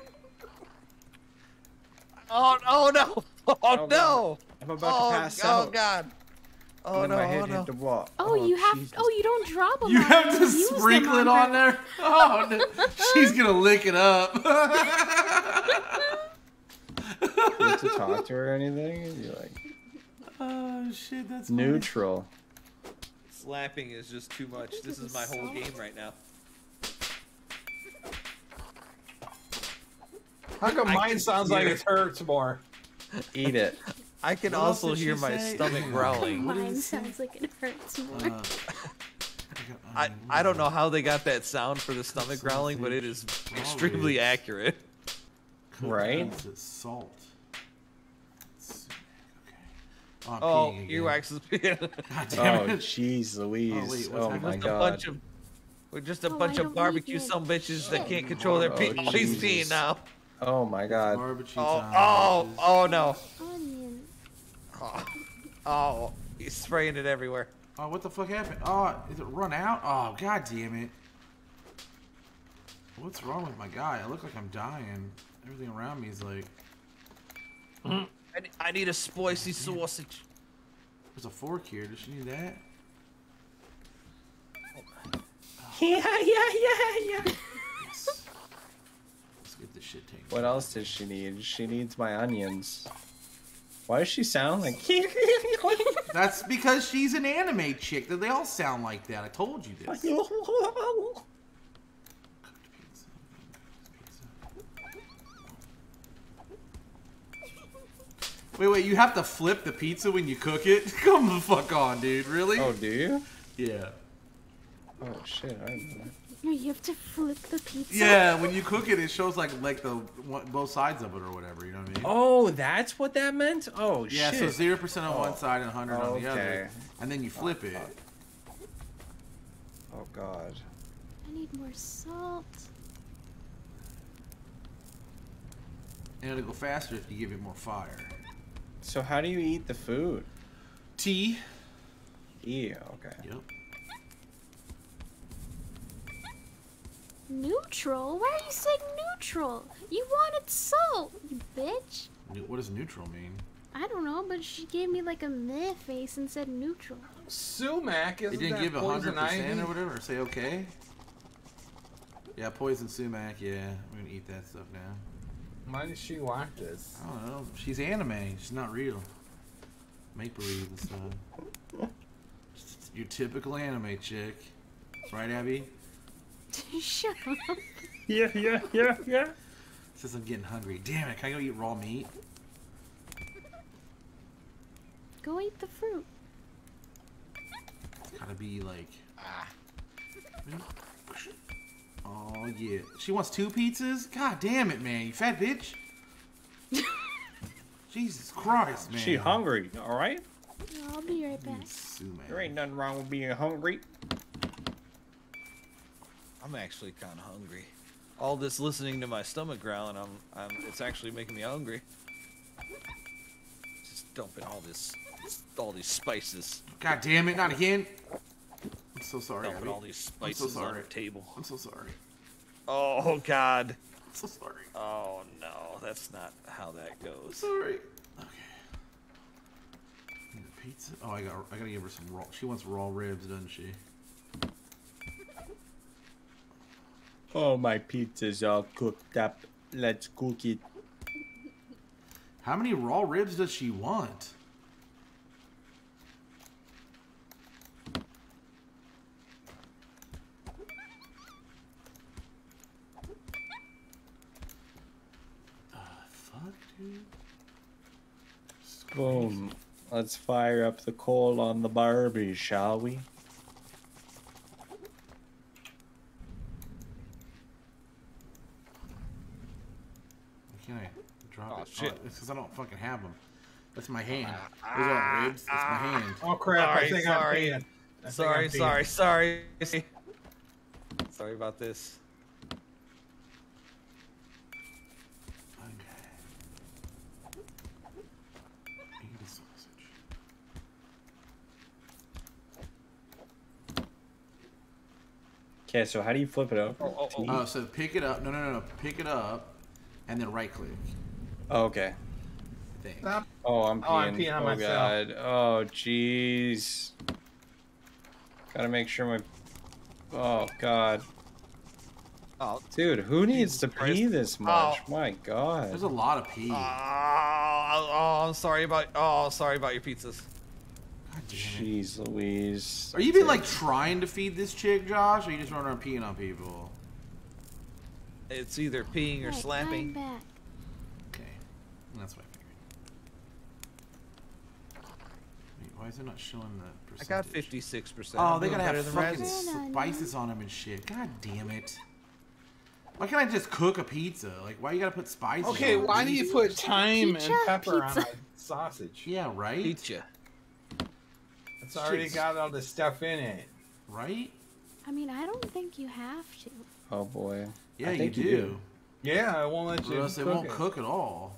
Oh, oh no. <laughs> Oh, Oh, no. I'm about oh, to pass oh out. God. Oh and no, then my oh, head oh no. hit the wall. Oh, oh, you have. Jesus. Oh, you don't drop them. You on have her, to use sprinkle it on there. <laughs> Oh, no. she's gonna lick it up. <laughs> You have to talk to her or anything? And You're like, oh shit, that's funny. neutral. Slapping is just too much. This is my whole game right now. How come I mine can sounds like it hurts more? Eat it. I can What also hear my say? stomach <laughs> growling. Mine sounds like it hurts more. Uh, <laughs> I, I don't know how they got that sound for the stomach growling, but it is extremely accurate. Right? Salt? It's- Oh, earwax is being God Oh, jeez Louise. wait, Oh, happening? my just a god. bunch of we're just a Oh, bunch of barbecue need some bitches that can't control their Oh, <laughs> pee. Oh, he's peeing now. Oh, my god. Barbecue Oh, time, oh, oh no. Onion. Oh, oh, he's spraying it everywhere. Oh, what the fuck happened? Oh, is it run out? Oh, god damn it. What's wrong with my guy? I look like I'm dying. Everything around me is like, I, I need a spicy sausage. there's a fork here. Does she need that? Yeah, yeah, yeah, yeah. Yes. Let's get this shit taken. What else does she need? She needs my onions. Why does she sound like? <laughs> That's because she's an anime chick. That they all sound like that. I told you this. Cooked pizza. Pizza. Wait, wait, you have to flip the pizza when you cook it? <laughs> Come the fuck on, dude. Really? oh, do you? Yeah. Oh shit! I. You have to flip the pizza. Yeah, when you cook it, it shows like like the one, both sides of it or whatever. You know what I mean? Oh, that's what that meant. Oh yeah, shit. Yeah, so zero percent on oh. one side and hundred on the other, and then you flip oh, it. Oh god. I need more salt. And it'll go faster if you give it more fire. So how do you eat the food? Tea. Yeah. Okay. Yep. Neutral? Why are you saying neutral? You wanted salt, you bitch. What does neutral mean? I don't know, but she gave me like a meh face and said neutral. Sumac It isn't didn't that give a hundred poison ivy? percent or whatever. Say okay. Yeah, poison sumac. Yeah, we're gonna eat that stuff now. Why does she want this? I don't know. She's anime. She's not real. Make believe and stuff. <laughs> Your typical anime chick, right, Abby? <laughs> Shut up. Yeah, yeah, yeah, yeah. Says I'm getting hungry. Damn it! Can I go eat raw meat? Go eat the fruit. It's gotta be like. Ah. Oh yeah. She wants two pizzas. God damn it, man! You fat bitch. <laughs> Jesus Christ, man. She hungry, all right? I'll be right back. Sumac. There ain't nothing wrong with being hungry. I'm actually kind of hungry. All this listening to my stomach growling, I'm, I'm, it's actually making me hungry. Just dumping all this, all these spices, God damn it! Not again. I'm so sorry. dumping Abby. all these I'm so spices on sorry. the table. I'm so sorry. Oh God. I'm so sorry. Oh no, that's not how that goes. Sorry. Okay. Pizza? Oh, I got. I gotta give her some raw. She wants raw ribs, doesn't she? Oh, my pizza's all cooked up. Let's cook it. How many raw ribs does she want? Uh, fuck, dude. This is crazy. Boom. Let's fire up the coal on the Barbie, shall we? Can I drop Oh, it? shit. Oh, it's because I don't fucking have them. That's my hand. Ah, Those aren't ah, ribs. That's my ah. hand. Oh crap! I Sorry, think sorry. I'm peeing. I think Sorry, I'm peeing. sorry, sorry. <laughs> Sorry about this. Okay. Eat a sausage. Okay, so how do you flip it over? Oh, oh, to eat? Oh, so pick it up. No, no, no, no. Pick it up, and then right click. Oh, okay. I. Stop. Oh, I'm peeing. Oh, I'm peeing on oh, myself. God. Oh, jeez. Gotta make sure my. Oh, God. Oh, Dude, who needs to Christ. pee this much? Oh. My God. There's a lot of pee. Oh, oh, oh, I'm sorry about. Oh, sorry about your pizzas. God damn it. Jeez Louise. Are you been like trying to feed this chick, Josh, or you just running around peeing on people? It's either peeing or Right, slapping. I'm back. Okay, that's what I figured. Wait, why is it not showing the percentage? I percentage? got 56 percent. Oh, they gotta have better than fucking spices on them and shit. God damn it. Why can't I just cook a pizza? Like, why you gotta put spices Okay, on it? why do you put thyme and Pizza? pepper on Pizza. a sausage? Yeah, right? Pizza. It's already Jeez. got all the stuff in it. Right? I mean, I don't think you have to. Oh, boy. Yeah, I you think do. you do. Yeah, I won't let you Or else it won't it. cook at all.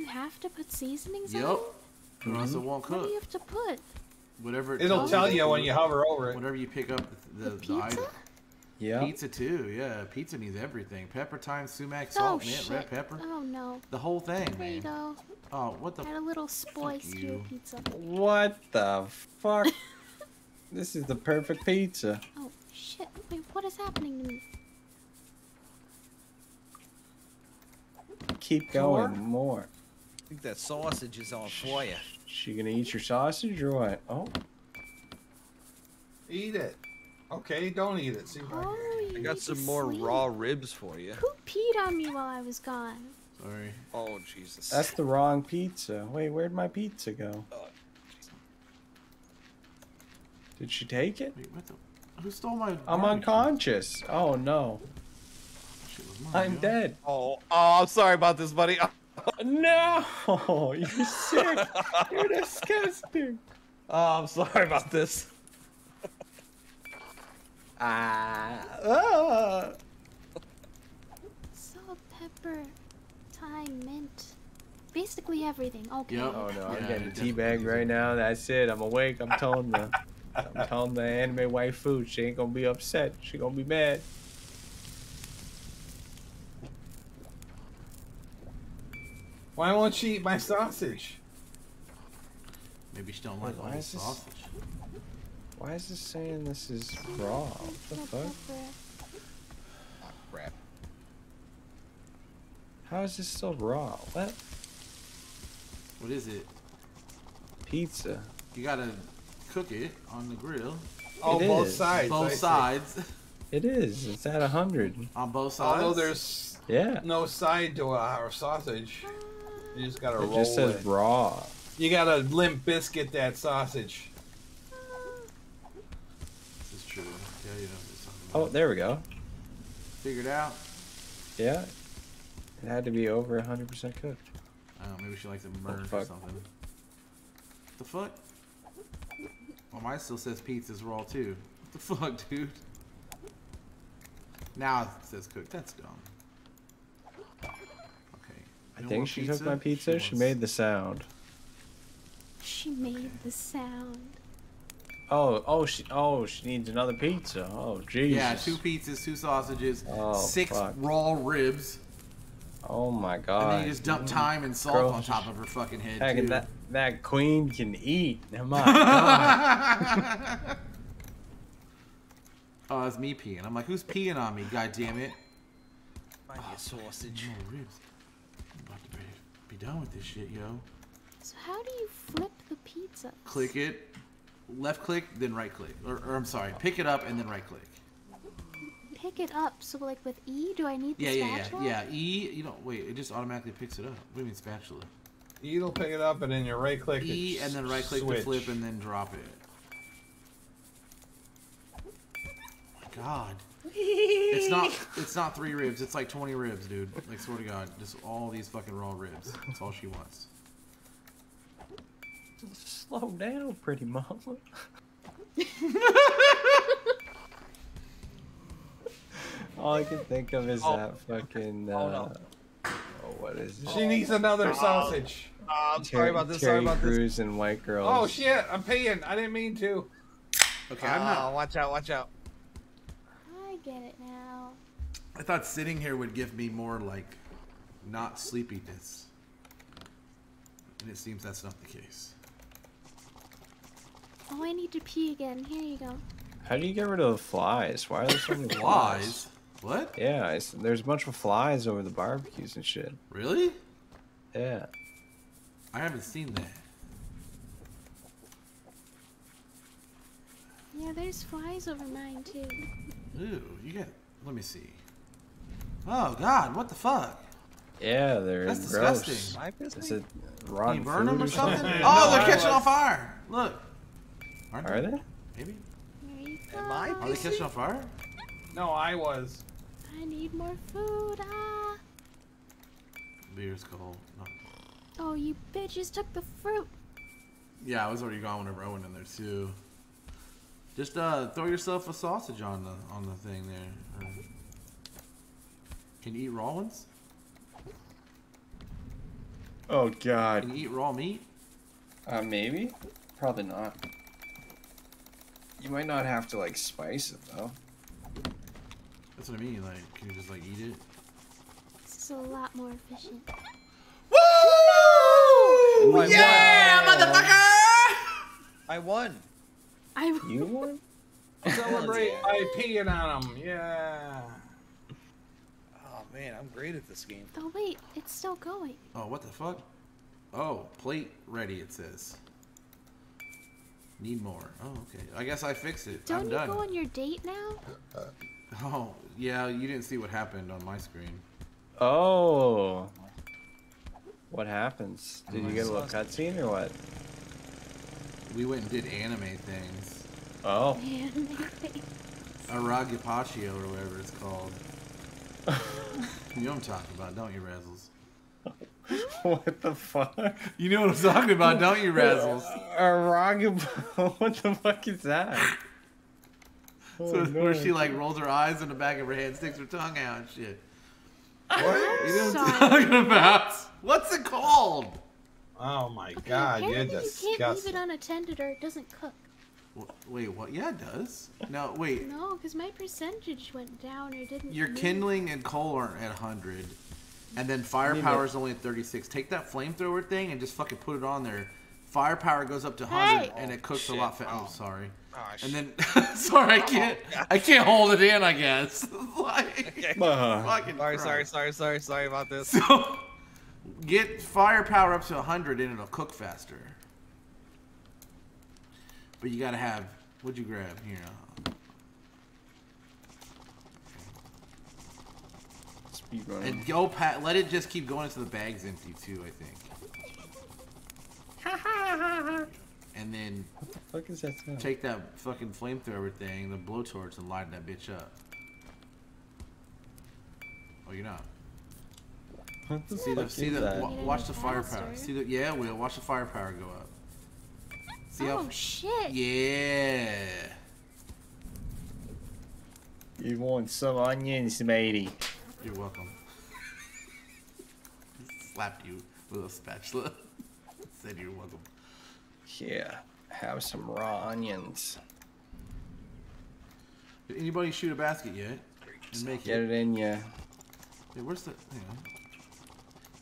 You have to put seasonings Yep. on it? Or else it won't What do you have to put? Whatever it It'll tell you you when you hover over it. Whatever you pick up the, The the, pizza? item. Yeah. Pizza too, yeah. Pizza needs everything. Pepper, thyme, sumac, oh, salt, mint, shit. red pepper. Oh, no. The whole thing, There man. Oh, what the Add a little spice to your pizza. What the fuck? <laughs> this is the perfect pizza. Oh, shit. Wait, what is happening to me? Keep going. More. I think that sausage is on fire. She gonna eat your sausage or what? Oh, Eat it. Okay, don't eat it. See right Oh, I got some more sleep. raw ribs for you. Who peed on me while I was gone? Sorry. Oh Jesus. that's the wrong pizza. Wait, where'd my pizza go? Oh, Did she take it? Wait, what the? Who stole my? I'm barbecue? unconscious. Oh no, Shit I'm yo. dead. oh, oh, I'm sorry about this, buddy. <laughs> No, <laughs> you're sick. You're disgusting. Oh, I'm sorry about this. Ah, <laughs> ah. Salt, pepper. thyme, mint. Basically everything. Okay. Yep. Oh no, I'm Yeah, getting it tea bag right now. That's it. I'm awake. I'm telling the, I'm telling the anime waifu she ain't gonna be upset. She gonna be mad. Why won't she eat my sausage? Maybe she don't like Wait, why is this- sausage. Why is this saying this is raw? What the fuck? pepper. Crap. How is this still raw? What? What is it? Pizza. You gotta cook it on the grill. Oh, It both is. sides. I both see. sides. It is. It's at a hundred. on both sides. Although there's Yeah. no side to our sausage, you just gotta It roll just says it. raw. You gotta Limp Bizkit that sausage. This is true. Yeah, you know what Oh, there we go. Figured out. Yeah. It had to be over hundred percent cooked. I don't know, maybe she likes it oh, burnt or fuck. something. the fuck? Well, mine still says pizza's raw too. What the fuck, dude? Now it says cooked. That's dumb. Okay. I think want she took my pizza. She, wants- made the sound. She made the sound. Oh, oh, she, oh, she needs another pizza. Oh, Jesus. Yeah, two pizzas, two sausages, Oh, six fuck. raw ribs, Oh my God. and then you just dump mm-hmm. thyme and salt Girl, on top of her fucking head Heck, too. that that queen can eat. Oh my <laughs> God. oh, it's me peeing. I'm like, who's peeing on me? God damn it! Find your oh, sausage. More ribs. I'm about to be, be done with this shit, yo. So how do you flip the pizza? Click it, left click, then right click. Or, or I'm sorry, pick it up and then right click. Pick it up. So like with E, do I need the Yeah, yeah, yeah, spatula? yeah. E, you don't wait. It just automatically picks it up. What do you mean spatula? You'll pick it up and then you right click E it. and then right click to flip and then drop it. Oh My God. It's not. <laughs> It's not three ribs. It's like twenty ribs, dude. Like swear to God, just all these fucking raw ribs. That's all she wants. Slow down, pretty mama. <laughs> All I can think of is Oh. that fucking. Uh, Oh, no. oh, what is it? She needs another sausage. Uh, I'm Terry, sorry about this. Sorry Terry about this. Crews and White Girls. Oh shit! I'm peeing. I didn't mean to. Okay, I'm not. Uh, watch out! Watch out! I get it now. I thought sitting here would give me more like not sleepiness, and it seems that's not the case. Oh, I need to pee again. Here you go. How do you get rid of the flies? Why are there so many <laughs> flies? Flies? What? Yeah, I s there's a bunch of flies over the barbecues and shit. Really? Yeah. I haven't seen that. Yeah, there's flies over mine too. Ooh, you got. Let me see. Oh God, what the fuck? Yeah, they're That's gross. disgusting. My business. Is it rotten you burn them food or or something? <laughs> No, oh, they're I catching was- on fire. Look. Aren't Are they? Maybe. There you go. Am I Are they catching on fire? No, I was. I need more food. Ah. Beer's cold. No. Oh, you bitches took the fruit. Yeah, I was already gone whenever I went in there too. Just uh, throw yourself a sausage on the on the thing there. Or- Can you eat raw ones? Oh God. Can you eat raw meat? Uh, maybe. Probably not. You might not have to like spice it though. That's what I mean. Like, can you just like eat it? This is a lot more efficient. Woo! My Yeah, motherfucker! I won. I You won? <laughs> Celebrate by peeing on them. Yeah. Oh man, I'm great at this game. Oh wait, it's still going. Oh, what the fuck? Oh, plate ready. It says. Need more. Oh, okay. I guess I fixed it. Don't I'm you done. go on your date now? <laughs> Oh, yeah. You didn't see what happened on my screen. Oh. What happens? Did you get a little cutscene or what? We went and did anime things. Oh. Man, Aragapaccio or whatever it's called. You know what I'm talking about, don't you, Razzles? <laughs> what the fuck? You know what I'm talking about, don't you, Razzles? Aragab- <laughs> what the fuck is that? So Oh, <laughs> where she like rolls her eyes in the back of her head, sticks her tongue out and shit. how You know what Sorry. I'm talking about? What's it called? Oh my Okay, god, you're apparently you can't leave disgusting. it unattended or it doesn't cook. Wait, what? Yeah, it does. No, wait. No, because my percentage went down or didn't. Your move. kindling and coal aren't at 100, and then firepower is only at 36. Take that flamethrower thing and just fucking put it on there. Firepower goes up to 100, Hey! and it cooks a lot faster. Oh, Oh. sorry. Oh, And then, <laughs> sorry, I can't, I can't hold it in. I guess. <laughs> like, Okay. Uh, Sorry, sorry, sorry, sorry, sorry about this. <laughs> So, get firepower up to 100 and it'll cook faster. But you gotta have. What'd you grab? Here. uh, speed running. And go pat. Let it just keep going until the bag's empty too. I think. <laughs> and then What the fuck is that sound? take that fucking flamethrower thing, the blowtorch, and light that bitch up. Oh, you're not. What the See the see the that? wa- Need it watch the any firepower. See the yeah, we'll watch the firepower go up. See Oh how shit! yeah. You want some onions, matey? You're welcome. <laughs> Slapped you with a spatula. <laughs> Said you're welcome. Yeah, have some raw onions. Did anybody shoot a basket yet? And make Get it. it in yeah. Hey, where's the? Hang on.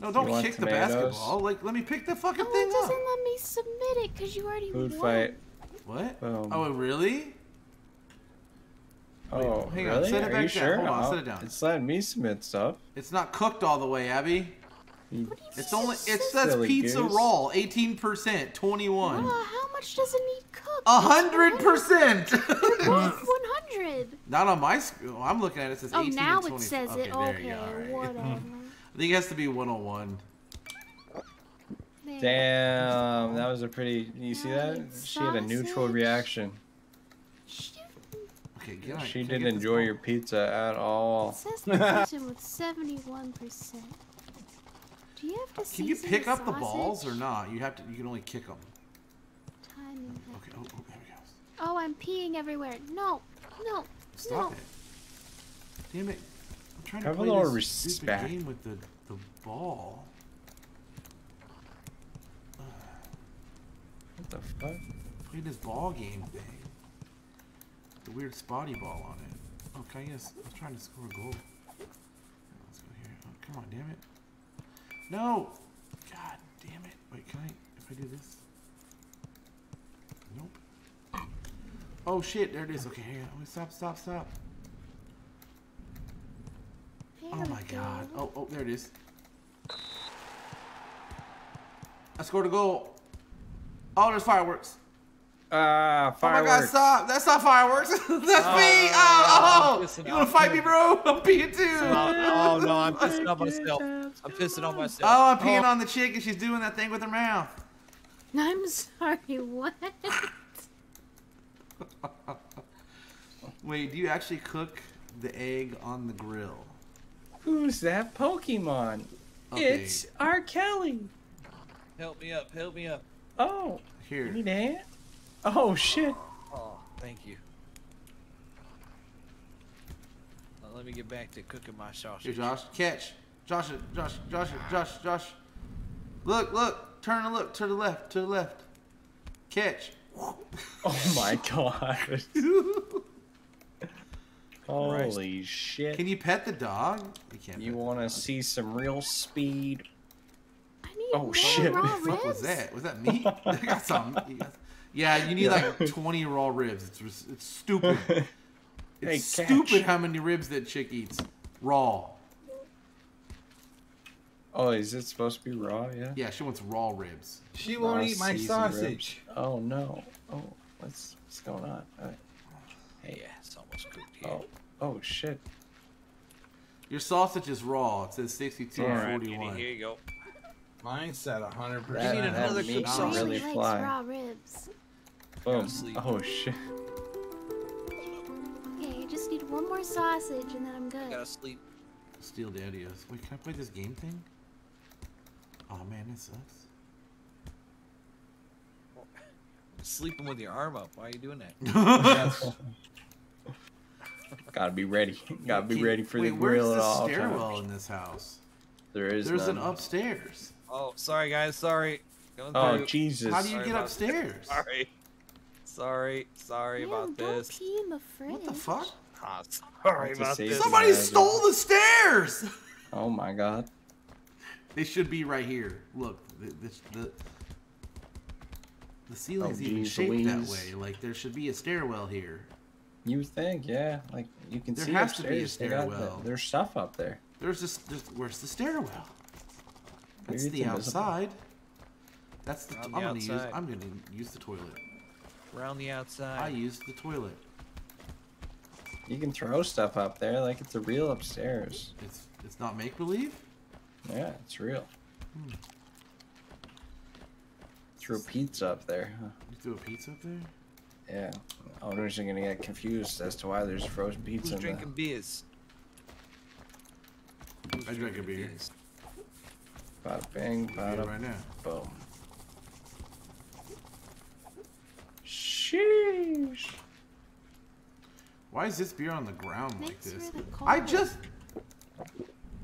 No, don't want kick the basketball. Like, let me pick the fucking Oh, thing it doesn't up. let me submit it because you already Food won. fight. What? Boom. Oh, really? Oh, Wait, Oh, hang on, really? set it Are back you down. sure? Hold on, Oh, set it down. It's letting me submit stuff. It's not cooked all the way, Abby. What do you It's mean only. It says- says pizza goose. raw, 18%, 21. Wow, how much does it need cooked? A hundred percent. Both <laughs> 100. Not on my screen. I'm looking at it. It says Oh, 18 now and it says okay, it. There Okay, you go. whatever. <laughs> I think it has to be 101. There. Damn, that was a pretty. You see that? She had a neutral reaction. Okay, get on. She didn't enjoy your pizza at all. It says <laughs> the kitchen with 71%. Do you have to Can you pick up the balls or not? You have to. You can only kick them. Timing. Okay. Oh, oh there we go. Oh, I'm peeing everywhere. No, no, Stop no. it. Damn it. I'm trying Have to a little this respect. game with the, the ball. What the fuck? Play this ball game thing. The weird spotty ball on it. Oh, can I guess? I'm trying to score a goal. Let's go here. Oh, come on, damn it. No! God damn it. Wait, can I, if I do this? Nope. Oh shit, there it is. Okay, hang on. Wait, stop, stop, stop. There Oh we my god. Oh, oh, there it is. I scored a goal. Oh, there's fireworks. Ah, Oh my god, fireworks. stop! That's not fireworks. <laughs> That's me. no, Oh, I'm oh, you wanna fight me, bro? <laughs> I'm peeing too. Oh, oh, no, I'm <laughs> pissing on myself. I'm pissing on myself. Oh, I'm peeing on the chick and she's doing that thing with her mouth. I'm sorry, what? Wait, do you actually cook the egg on the grill? Who's that Pokemon? Okay. It's R. Kelly. Help me up, help me up. Oh, Here. you Here. need a hand? Oh shit. Oh, thank you. Now let me get back to cooking my Here, sausage. Josh. Catch. Josh, Josh, Josh, Josh, Josh. Look, look. Turn and look. To the left. To the left. Catch. <laughs> Oh my god. <laughs> Holy shit. Can you pet the dog? You can't. You want to see some real speed? I need Oh, shit. raw What the fuck was that? Was that meat? <laughs> <laughs> I got some. Yeah, you need Yeah. like 20 raw ribs. It's it's stupid. <laughs> It's catch. stupid how many ribs that chick eats. Raw. Oh, is it supposed to be raw? Yeah. Yeah, she wants raw ribs. She won't eat my sausage. ribs. Oh no. Oh, what's what's going on? Hey, yeah, it's almost cooked here. oh, oh shit. Your sausage is raw. It says 62 All All right, here you go. Mine's at 100%. That- need another meat cooked can sausage. really likes fly. raw ribs. Boom. Oh shit. Okay, I just need one more sausage and then I'm good. I Gotta sleep. Steel Daddios. Wait, can I play this game thing? Oh man, that sucks. Sleeping with your arm up. Why are you doing that? <laughs> Gotta be ready. <laughs> Gotta be ready for wait, the grill at all. where's the stairwell times. in this house? There is There's none. an upstairs. Oh, sorry guys. Sorry. Going Oh through. Jesus! How do you Sorry get about upstairs? <laughs> Sorry. Sorry. Sorry Man, about don't this. pee in the fridge. What the fuck? Ah, sorry about this. Somebody Imagine. stole the stairs. <laughs> Oh my God! They should be right here. Look, the the, the, the ceiling's Oh, even geez shaped that way. Like there should be a stairwell here. You think, yeah? Like you can There see has to be a upstairs. They got the- stairwell. there's stuff up there. There's this. There's, where's the stairwell? That's Maybe the outside. That's the. On I'm the gonna use. I'm gonna use the toilet. Around the outside. I outside. used the toilet. You can throw stuff up there like it's a real upstairs. It's it's not make believe. Yeah, it's real. Hmm. Threw pizza up there. Huh. You threw a pizza up there. Yeah, owners are gonna get confused as to why there's frozen Who's pizza. in the- beers? Who's I drank a drinking beer. beers? Bada bing, Yeah, bada right now. boom. Sheesh. Why is this beer on the ground like this? for the I just.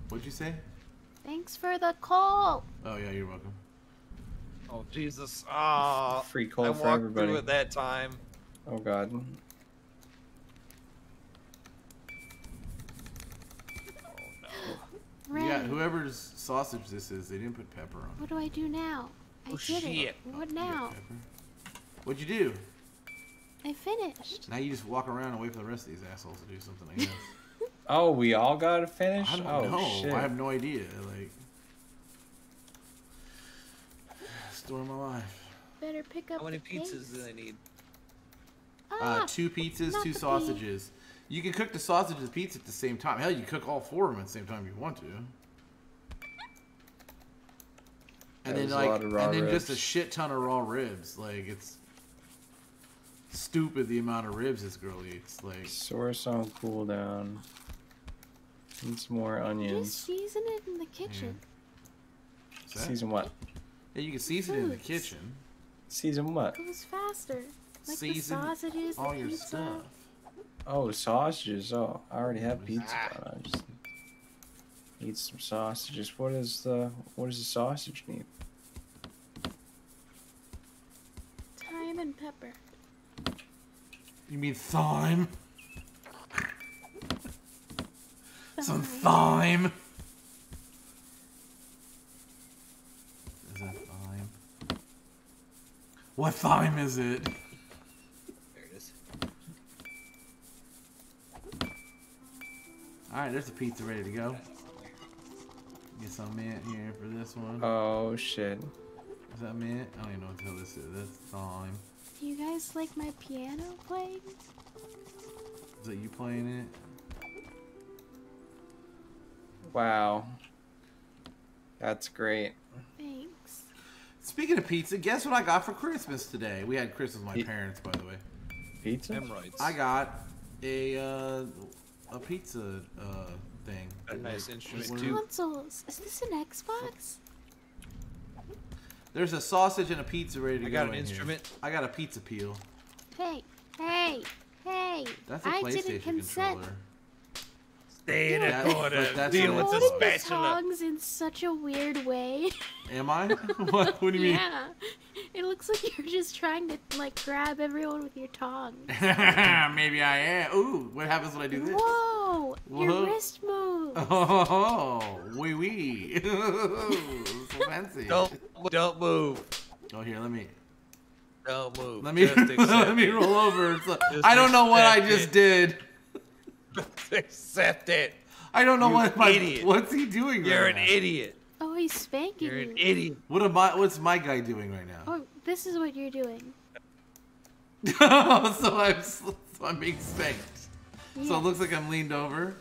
What'd you say? Thanks for the call. Oh yeah, you're welcome. Oh Jesus! Ah, Free I coal walked for everybody. through it that time. Oh god. Oh, Ray, Yeah, whoever's sausage this is, they didn't put pepper on. what do I do now? I Oh, did shit. it. What now? pepper? What'd you do? I finished. Now you just walk around and wait for the rest of these assholes to do something. I guess. <laughs> Oh, we all gotta finish? I don't oh know. shit. I have no idea. Like, <sighs> story of my life. Better pick up How many pizzas pace. do I need? Ah, Uh, two pizzas, two the pea. sausages. You can cook the sausage and pizza at the same time. Hell, you can cook all four of them at the same time if you want to. And That then like, lot of and then just a shit ton of raw ribs. Like it's stupid the amount of ribs this girl eats. Like Source on cooldown. Need some more just onions. season it in the kitchen. what's that? Season what? yeah, you can season it in the kitchen. Season what? It goes faster. Like season the sausages, all the your pizza. stuff. Oh, sausages. Oh, I already have pizza Ah. I just need some sausages. What is the what does the sausage need? Thyme and pepper. You mean thyme? Some Thyme. thyme. Is that thyme? What thyme is it is. Alright, there's a pizza ready to go. Get some mint here for this one. Oh shit. Is that mint? I don't even know what the hell this is. That's thyme. Do you guys like my piano playing? Is that you playing it? Wow. That's great. Thanks. Speaking of pizza, guess what I got for Christmas today? We had Christmas with my Ye- parents, by the way. Pizza? Hemorrhoids. I got a uh, a pizza uh, thing. a nice instrument too. Consoles. Is this an Xbox? There's a sausage and a pizza ready to I go. I got an in here. instrument. I got a pizza peel. Hey, hey, hey. That's a I PlayStation didn't consent. controller. Stay in the Yeah, corner. that's Deal with the Holding the spatula. tongs in such a weird way. <laughs> Am I? <laughs> <laughs> what, what do you mean? yeah. It looks like you're just trying to like grab everyone with your tongs. Maybe I am. Ooh, what happens when I do this? Whoa! Your wrist move. Oh, wee wee. so fancy. Don't don't move. Oh, here, let me Don't move. let me Just let me roll over. So- Just I don't know what I just it. did. <laughs> accept it. I don't know You what my idiot. what's he doing You're right an now? idiot. Oh, he's spanking You're you. an idiot. What am I? What's my guy doing right now? Oh, this is what you're doing. <laughs> so I'm so I'm being spanked. So it looks like I'm leaned over.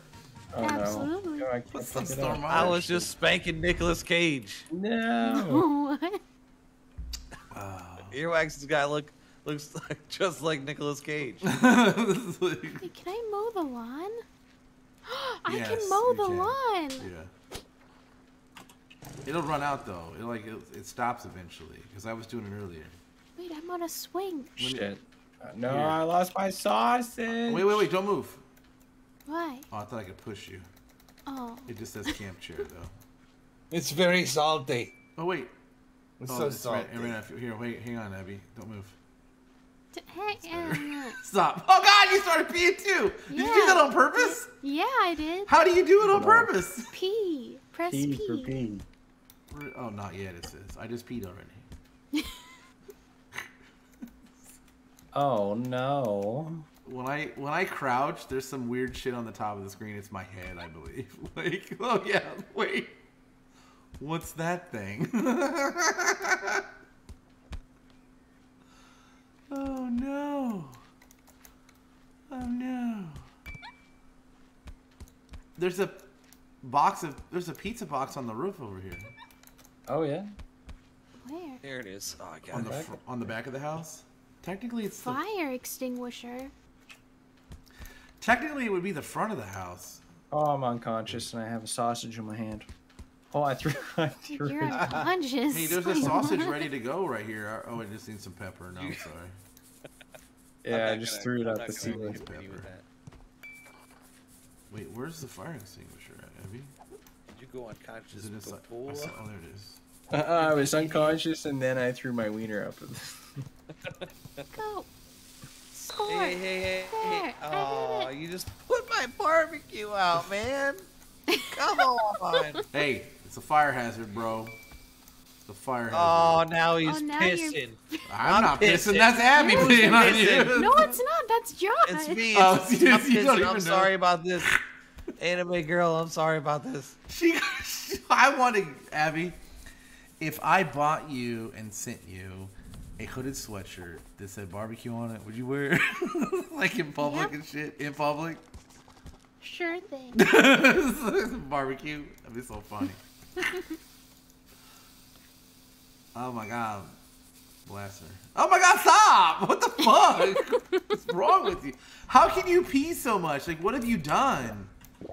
Oh Absolutely. no. I can't What's some pick it. I was just spanking Nicolas Cage. No. <laughs> what? Wow. Earwax's guy look <laughs> looks like, just like Nicolas Cage. This <laughs> like- Hey, can I mow the lawn? <gasps> I Yes, can mow the can. lawn. yeah. It'll run out though. It like it, it stops eventually because I was doing it earlier. Wait, I'm on a swing. Shit. Uh, no, Here. I lost my sausage. Wait, wait, wait! Don't move. Why? Oh, I thought I could push you. Oh, It just says camp chair though. <laughs> It's very salty. Oh wait. It's Oh, so it's salty. right- right here. Wait, hang on, Abby. Don't move. D- Hey, <laughs> Stop. Oh God, you started peeing too. Did you do that on purpose? yeah, I did. How do you do it on No. purpose? <laughs> P. Press P P. for P. Oh, not yet. It says. I just peed already. <laughs> Oh no. When I when I crouch, there's some weird shit on the top of the screen. It's my head, I believe. Like, oh yeah, wait. What's that thing? Oh no. Oh no. There's a box of there's a pizza box on the roof over here. Oh yeah. Where? There it is. Oh, I got On the fr- on the back of the house. Technically, it's the, Fire extinguisher. technically it would be the front of the house. Oh, I'm unconscious and I have a sausage in my hand. Oh, I threw. <laughs> I threw You're it. unconscious. Hey, there's a sausage <laughs> ready to go right here. Oh, I just need some pepper. No, I'm sorry. Yeah, I'm I not just gonna- threw it I'm out the ceiling. get pretty with that. Wait, where's the fire extinguisher at, Abby? Did you go unconscious Is it inside? before? I saw- oh, there it is. Uh-uh, I was unconscious and then I threw my wiener up. <laughs> Go. Score. Hey, hey, hey, hey, There, hey. I did Oh, you just put my barbecue out, man. <laughs> Come on. Hey, it's a fire hazard, bro. It's a fire Oh, hazard. now he's Oh, now you're- pissing. <laughs> I'm, I'm not pissing. pissing. That's Abby Who's peeing on you. No, it's not. That's Josh. It's me. Oh, It's, it's you- I'm, you don't even I'm know. sorry about this. Anime girl, I'm sorry about this. She, I want to, Abby. If I bought you and sent you a hooded sweatshirt that said barbecue on it, would you wear it? <laughs> like in public Yep. and shit? In public? Sure thing. <laughs> barbecue? That'd be so funny. Oh my god. Bless her. Oh my god, stop! What the fuck? What's wrong with you? How can you pee so much? Like, what have you done?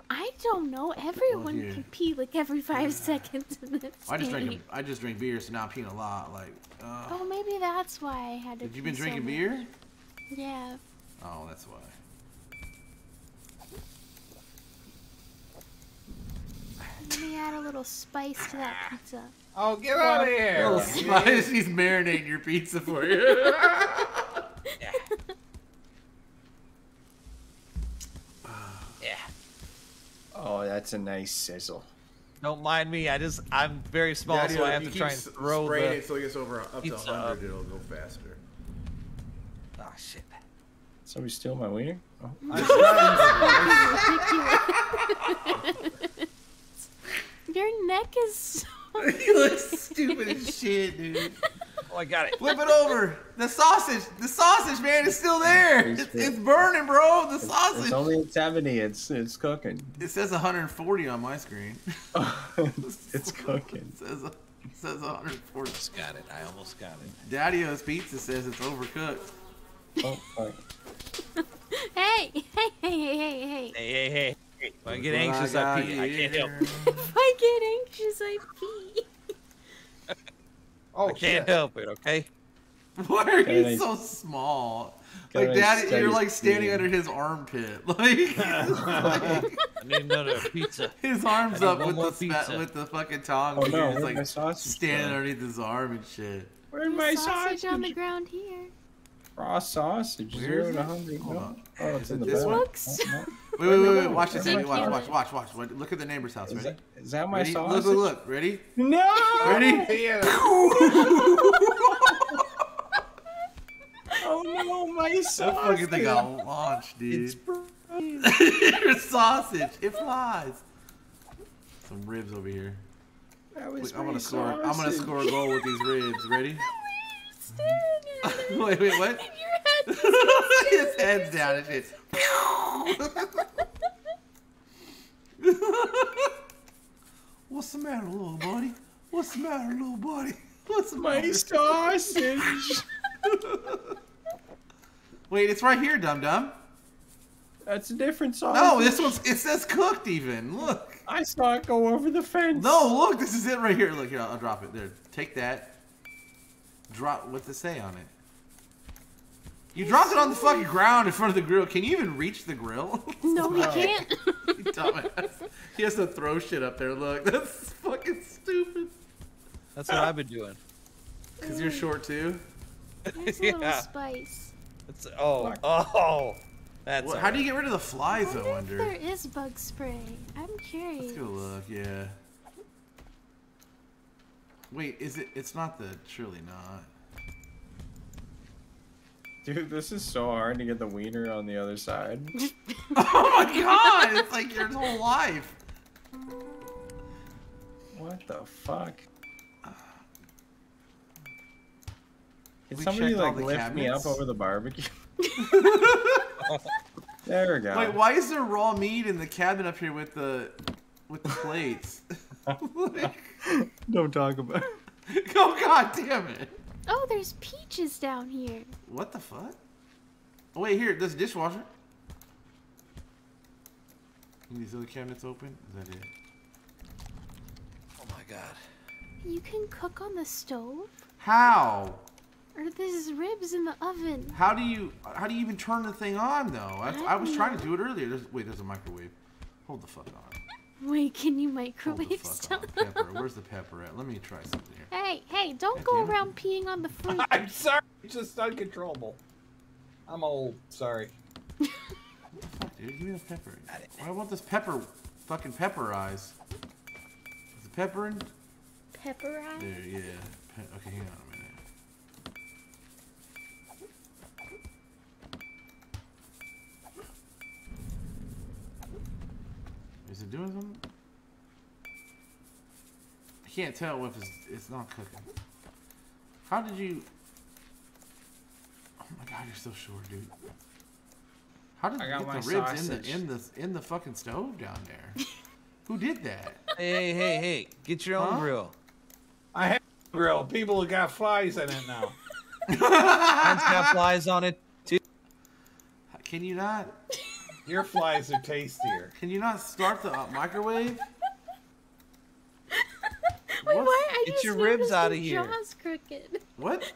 I don't know. Everyone can pee like every five seconds in this I just game. drink. I just drink beer, so now I'm peeing a lot. Like, uh, Oh, maybe that's why I had to. have you been pee so drinking beer? Yeah. Oh, that's why. Let me add a little spice to that pizza. Oh, get out of here! Little spice. He's marinating your pizza for you. <laughs> Yeah. Oh, that's a nice sizzle. Don't mind me. I just I'm very small, so I have to try and throw the. so it gets over up to 100, up. It'll go faster. Oh shit. Somebody steal my wiener? Oh. <laughs> <laughs> Your neck is so. <laughs> you look stupid as shit, dude. Oh, I got it. Flip it over. The sausage. The sausage, man, is still there. It's It's, burning, bro. The sausage. It's only at 70. It's it's cooking. It says 140 on my screen. <laughs> it's cooking. <laughs> It says, it says 140. Almost got it. I almost got it. Daddy-O's Pizza says it's overcooked. Oh, fuck. Hey, hey, hey, hey, hey, hey. Hey, hey, hey. If I get anxious, I, got pee. I can't help. <laughs> <laughs> If I get anxious, I pee. Oh, I can't shit. help it. Okay. Why are you nice- so small? Like nice daddy, you're like standing stream. under his armpit. <laughs> Like, I need another pizza. his arms up with the spa- pizza. with the fucking tongs. Oh no, you're where's just my like sausage? standing go? underneath his arm and shit. Where's There's my sausage sausage? on the ground here. Raw sausage, Where zero to hundred. Hold No. on. Oh, it's Is in it the this back. one? Looks- Oh. Wait, wait, wait, wait. Watch this. Thank Watch, watch, watch, watch, watch. Look at the neighbor's house. Is Ready? that, is that my Ready? sausage? Look, look, look. Ready? No! Ready? Yeah. <laughs> Oh no, my That sausage! fucking thing got launched, dude. It's <laughs> Your sausage. It flies. Some ribs over here. That was Wait, I'm gonna score. I'm gonna score a goal with these ribs. Ready? Staring at it. <laughs> wait, wait, what? <laughs> Your head <laughs> His head's down and shit. What's the matter, little buddy? What's the matter, little buddy? What's the My matter? sausage! Wait, it's right here, dum dum. That's a different sausage. No, this one's. It says cooked even. Look. I saw it go over the fence. No, look. This is it right here. Look here. I'll, I'll drop it. There. Take that. Drop. what to say on it? You dropped it on the fucking ground in front of the grill. Can you even reach the grill? No, we can't. <laughs> You dumbass. He has to throw shit up there. Look, <laughs> that's fucking stupid. That's what I've been doing. Cause you're short too. There's a little <laughs> Yeah. spice. It's oh oh. That's What, all how do you get rid of the flies? I wonder if wonder. there is bug spray. I'm curious. Let's go look. Yeah. Wait, is it? It's not the. Surely not. Dude, this is so hard to get the wiener on the other side. <laughs> <laughs> oh my god! It's like your whole life. What the fuck? Can We somebody like the lift me up over the barbecue? <laughs> there we go. Wait, why is there raw meat in the cabin up here with the with the plates? Like- <laughs> Don't talk about. it. oh god damn it! Oh, there's peaches down here. What the fuck? Oh wait, here, there's a dishwasher. Are these other cabinets open? Is that it? Oh my god. You can cook on the stove? How? Or there's ribs in the oven. How do you how do you even turn the thing on though? I, I was trying to do it earlier. There's, wait, there's a microwave. Hold the fuck on. Wait, can you microwave stuff? Pepper. Where's the pepper at? Let me try something here. Hey, hey, don't go it. around peeing on the <laughs> fruit. I'm sorry. It's just uncontrollable. I'm old. Sorry. Fuck, <laughs> dude, give me the pepper. Why I want this pepper, fucking pepper eyes. Is the pepper in? Pepper eye? There, yeah. Pe- okay, hang on Is it doing something? I can't tell if it's it's not cooking. How did you? Oh my god, you're so short, dude. How did I you got get the ribs sausage. in the in the in the fucking stove down there? <laughs> Who did that? Hey hey hey! Get your own grill. I have a grill. People have got flies in it now. Mine's got flies on it too. Can you not? <laughs> Your flies are tastier. Can you not start the uh, microwave? <laughs> Wait, What's- why? I Get your ribs out of your here. jaw's crooked. What?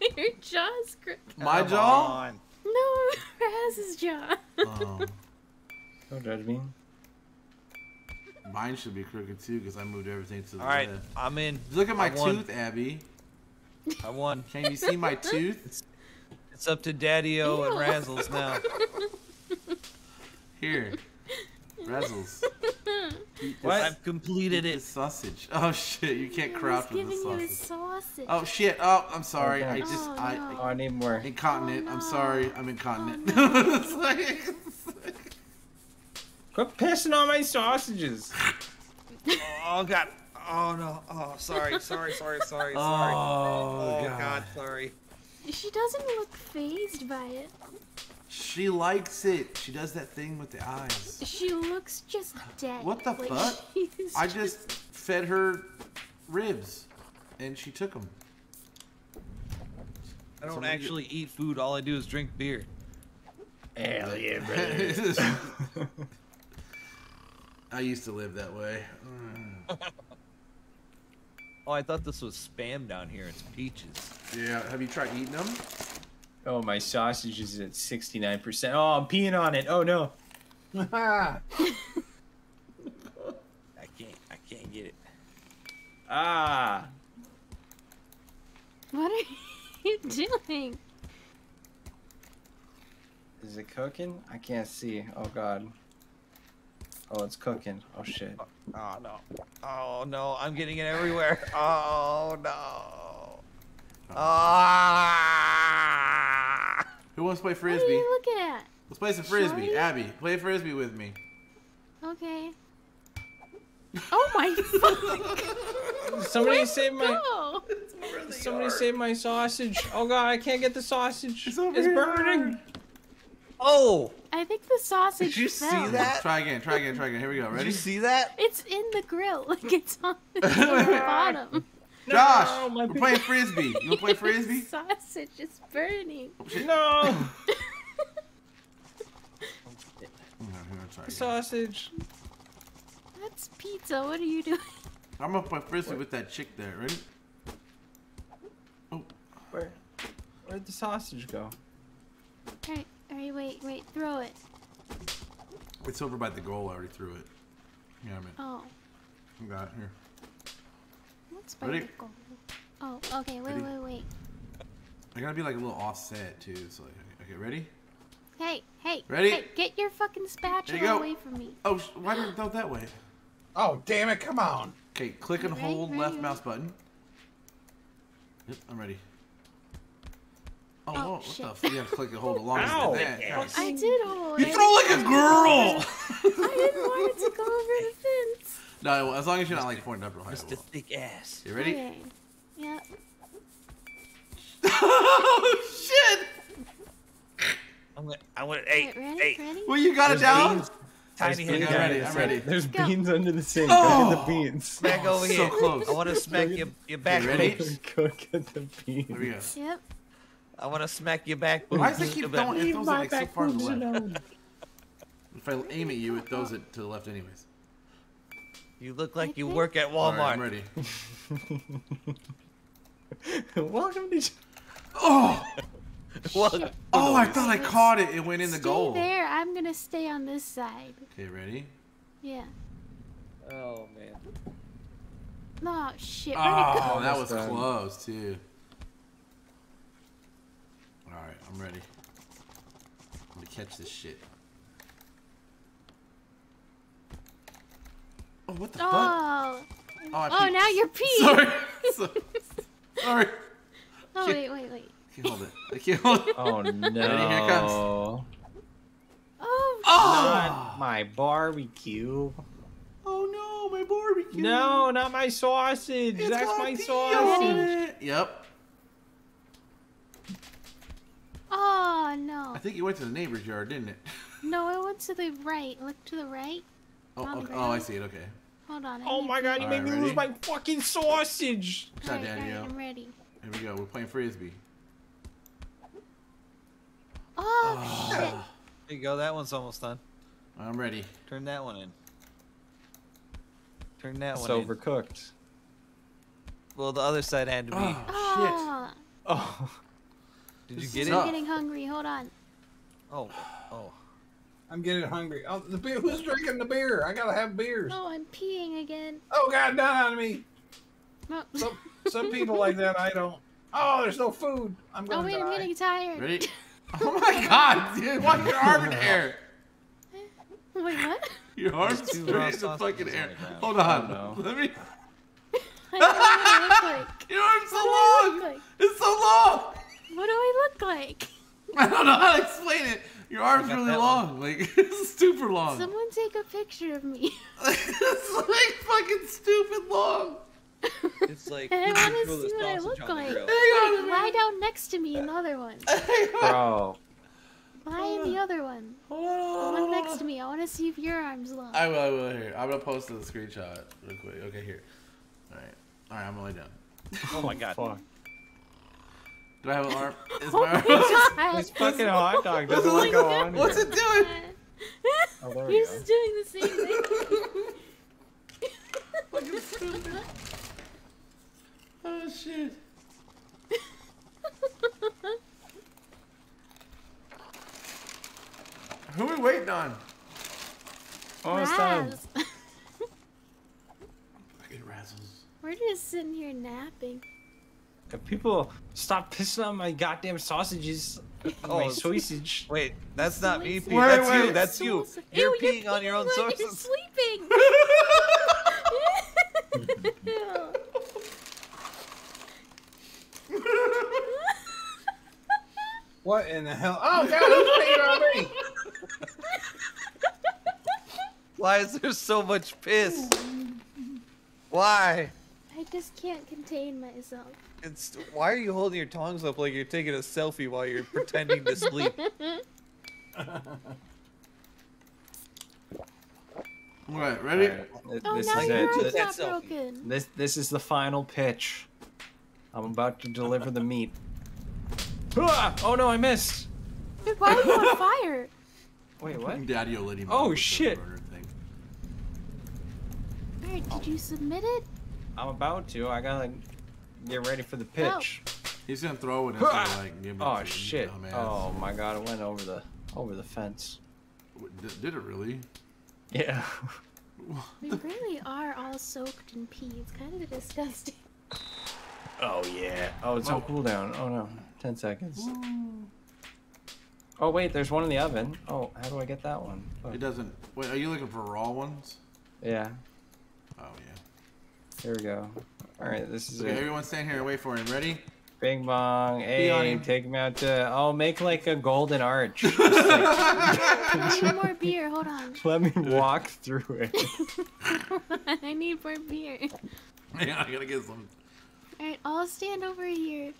<laughs> your jaw's crooked. My Come jaw? on. No, <laughs> Raz's jaw. Oh, Don't judge me. mine should be crooked too because I moved everything to the All right, left. I'm in. Look at my tooth, Abby. I won. Can you see my tooth? It's up to Daddy O and Razzles now. <laughs> Here, Razzles. What? I've completed Eat it. this sausage. <laughs> Oh shit! You can't I was crouch with giving the you a sausage. sausage. Oh shit! Oh, I'm sorry. Okay. I just Oh, I no. Oh, I need more. incontinent. Oh, I'm sorry. I'm oh, incontinent. Oh, <laughs> It's like- Quit pissing on my sausages. Oh god. Oh no. Oh sorry. Sorry. Sorry. Sorry. Oh, sorry. Oh, Oh God. god. Sorry. She doesn't look phased by it. She likes it. She does that thing with the eyes. She looks just dead. What the Like, fuck? <laughs> I just fed her ribs, and she took them. I don't Somebody- actually eat food. All I do is drink beer. Hell yeah, <laughs> brother. <laughs> I used to live that way. Oh, I thought this was spam down here. It's peaches. Yeah, have you tried eating them? Oh, my sausage is at 69%. Oh, I'm peeing on it. Oh, no. <laughs> I can't. I can't get it. Ah. What are <laughs> you doing? Is it cooking? I can't see. Oh, God. Oh, it's cooking. Oh, shit. Oh no. Oh no. I'm getting it everywhere. Oh no. <laughs> Ah. Who wants to play frisbee? What are frisbee? you looking at? Let's play some frisbee. Shorty? Abby, play frisbee with me. Okay. <laughs> Oh my fuck! <laughs> Somebody save my. Go! Somebody save my sausage. Oh, God, I can't get the sausage. It's over It's here. burning. Oh. I think the sausage Did you see fell. that? Try again. Try again. Try again. Here we go. Did Ready? you see that? It's in the grill, <laughs> like it's on the, on the bottom. Josh, No, my we're pe- playing frisbee. You want to play frisbee? <laughs> sausage is burning. Oh, no. Okay, here, try again. Sausage. That's pizza. What are you doing? I'm gonna play frisbee with that chick there. Ready? Oh, Where? Where'd the sausage go? Alright, alright, wait, wait, throw it. it's over by the goal. I already threw it. Yeah, I mean, Oh. I got it here. What Ready? Sparkle. Oh, okay. Wait, Ready? wait, wait. I gotta be like a little offset too. So like, okay, ready? Hey, hey, Ready? hey! Get your fucking spatula go. away from me. Oh, sh- why did it go that way? Oh, damn it! Come on. Okay, click and Ready, hold ready, left ready. mouse button. Yep, I'm ready. Oh, Oh, whoa, what shit. the f- You gotta click and hold it longer Ow. than that. God. I did hold You throw like a girl! <laughs> I didn't want it to go over the fence. No, as long as you're not like pointing up real high. it Mr. will. Thick Ass. You ready? Okay. Yep. <laughs> oh shit! I'm gonna, I want to, hey, Right, ready? hey, Ready? Well, you got it down. beans. tiny There's head beans I'm ready, I'm ready. There's Go. beans under the sink. Oh. Go get the beans. Back over so here. close. I want to smack your, your back ready? Go get the beans. There we go. Yep. I want to smack your back boobs. Why does it to keep the back. going? It throws it like so far to the left. <laughs> If I aim at you, it throws it to the left anyways. You look like you think- work at All right, I'm ready. <laughs> Welcome to. Oh! <laughs> Well, Oh, <laughs> I thought I caught it. It went in the Stay goal. there. I'm gonna stay on this side. Okay, ready? Yeah. oh man. Oh shit. Where'd it oh, go? Oh, that was done. close too. All right, I'm ready. I'm gonna catch this shit. Oh, what the oh. fuck? Oh. Oh, I Oh, peed. now you're peeing. <laughs> Sorry. So- Sorry. Oh wait, wait, wait. I can't hold it. I can't hold it. Oh <laughs> no! here it comes. Oh. Oh! Not my barbecue. Oh no, my barbecue. No, not my sausage. It's That's my sausage. Yep. Oh no. I think you went to the neighbor's yard, didn't it? No, I went to the right. Look to the right. Oh, okay. oh, I see it. Okay. Hold on. I Oh my god, you made Alright, me lose my fucking sausage. Shot Alright, Daddy alright, out. I'm ready. Here we go. We're playing frisbee. Oh ah. shit. There you go. That one's almost done. I'm ready. Turn that one in. Turn that It's one in. overcooked. Well, the other side had to be. Ah, oh, Oh, Oh, <laughs> Did you this get is it? I'm getting hungry. Hold on. Oh, oh. I'm getting hungry. Oh, the beer. Who's drinking the beer? I gotta have beers. Oh, I'm peeing again. Oh God, down on me. No. Some some people like that. I don't. Oh, there's no food. I'm Oh gonna wait, I'm getting tired. Ready? <laughs> Oh my god, dude. Why your arm in the air? Wait, what? Your arm's two straight in the fucking on air. the ground. Hold on. Oh, no. Let me. I don't know what I look like. <laughs> Your arm's so What do long. like? It's so long. What do I look like? <laughs> I don't know how to explain it. Your arm's really that long. Like <laughs> it's super long. Someone take a picture of me. <laughs> it's like fucking stupid long. It's like. I wanna see what I look like. Hang on. a Lie down next to me in the other one. <laughs> Hang bro. Lie in the other one. Hold on, The one next to me. I want to see if your arm's long. I will. I will. Here, I'm gonna post the screenshot real quick. Okay, here. All right. All right. I'm gonna lay down. Oh my god. Fuck. Do I have an arm? <laughs> Is oh my arm? my god. <laughs> This fucking hot dog doesn't Oh want my to go God. on What's it doing? <laughs> Oh, there Yours go. is doing the same thing. Fucking stupid. Oh shit. Who are we waiting on? Almost done. Raz. Fucking razzles. We're just sitting here napping. If people stop pissing on my goddamn sausages, Oh, my sausage. Wait, that's not me Wait, peeing. wait, That's wait. you. That's you. You're Ew, peeing on your own while You're sources. sleeping. <laughs> What in the hell? Oh God, who's peeing on me? Why is there so much piss? Why? I just can't contain myself. It's why are you holding your tongs up like you're taking a selfie while you're pretending to sleep? <laughs> Alright, ready? Alright, th- Oh, This now is your it. arm's not broken. This this is the final pitch. I'm about to deliver the meat. Oh no, I missed. Dude, why are you on fire? <laughs> Wait, what? Daddy will Oh, know with the shit. burner thing. Where, did you submit it? I'm about to. I gotta get ready for the pitch. Oh. He's gonna throw it instead of like give it Oh to you, shit! Oh my god! It went over the over the fence. Did, did it really? Yeah. <laughs> We really are all soaked in pee. It's kind of disgusting. Oh yeah. Oh, it's on oh. cooldown. Oh no. Ten seconds. Oh wait, there's one in the oven. Oh, how do I get that one? Oh, It doesn't. Wait, are you looking for raw ones? yeah. Oh yeah. Here we go. All right, this is Okay, it. everyone stand here and wait for him. Ready? Bing bong. Hey, him. take him out to. Oh, make like a golden arch. <laughs> Like, I need more beer. Hold on. <laughs> let me walk through it. <laughs> I need more beer. Yeah, I gotta get some. Alright, I'll stand over here.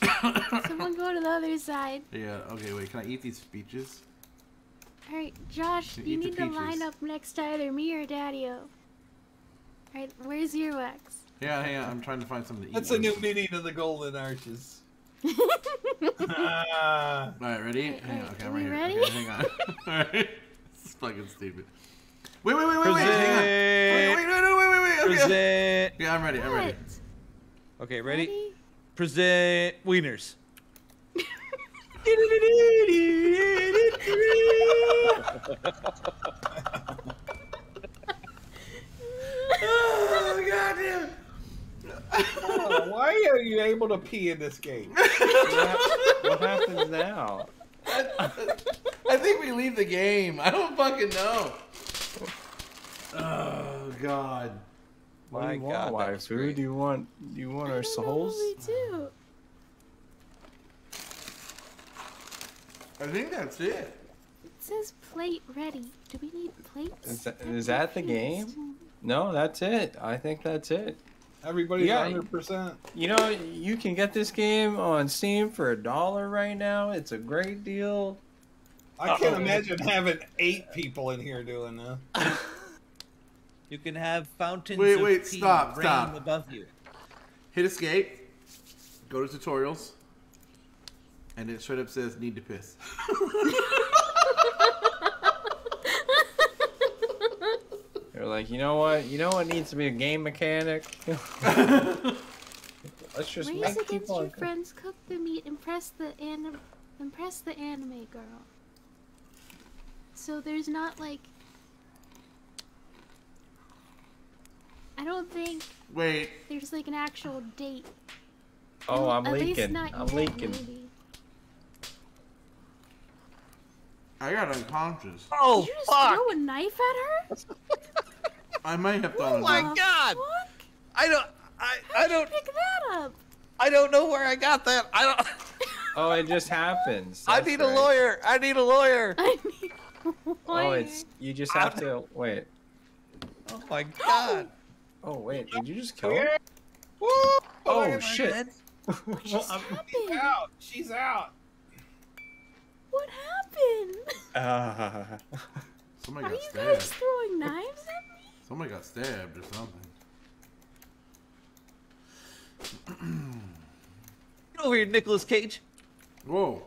<coughs> Someone go to the other side. Yeah. Okay. Wait. Can I eat these peaches? Alright, Josh, You you need to line up next to either me or Daddy-O. Alright, where's your wax? Yeah. Hang on. I'm trying to find something to eat. That's a new with. meaning of the golden arches. Ah. <laughs> All right. Ready? Hang on. Okay. are I'm right here. ready? Okay, hang on. <laughs> All right. This is fucking stupid. Wait. Wait. Wait. Wait. Wait. Hang on. Wait. Wait. Present. No. No. Wait. Wait. Wait. Okay. Present. Yeah. I'm ready. I'm ready. What? Okay, ready? Present wieners. <laughs> Oh goddamn. Oh, <laughs> why are you able to pee in this game? <laughs> what happens now? I think we leave the game. I don't fucking know. Oh god. What do My you God, want, that was waifu? Do you want? Do you want I our don't know souls? what we do. I think that's it. It says plate ready. Do we need plates? Is that- that the game? No, that's it. I think that's it. Everybody's Yeah. 100%. You know, you can get this game on Steam for a dollar right now. It's a great deal. I can't Uh-oh. imagine having eight people in here doing this. <laughs> You can have fountains Wait, of wait, pee stop, stop. above you. Hit escape. Go to tutorials. And it straight up says need to piss. <laughs> They're like, you know what? You know what needs to be a game mechanic? <laughs> Let's just Raise make against people. your friends, cook the meat, impress the anim- impress the anime girl. So there's not like I don't think Wait, there's like an actual date. Oh, I'm At least leaking. not I'm yet, leaking. maybe. I got unconscious. Oh, Did you just fuck! throw a knife at her? <laughs> I might have Oh thrown my it. The God. fuck? I don't. I, I How'd you don't. pick that up? I don't know where I got that. I don't. <laughs> Oh, it just happens. <laughs> I That's need a lawyer. I need a lawyer. <laughs> I need a Oh, it's you just have to wait. Oh my god. Oh wait, did you just kill him? Woo! Oh, am I shit. dead? Well, I'm- She's out. She's out. What happened? Uh, Somebody Are got you guys stabbed. throwing knives at me? Somebody got stabbed or something. <clears throat> Get over here, Nicolas Cage. Whoa.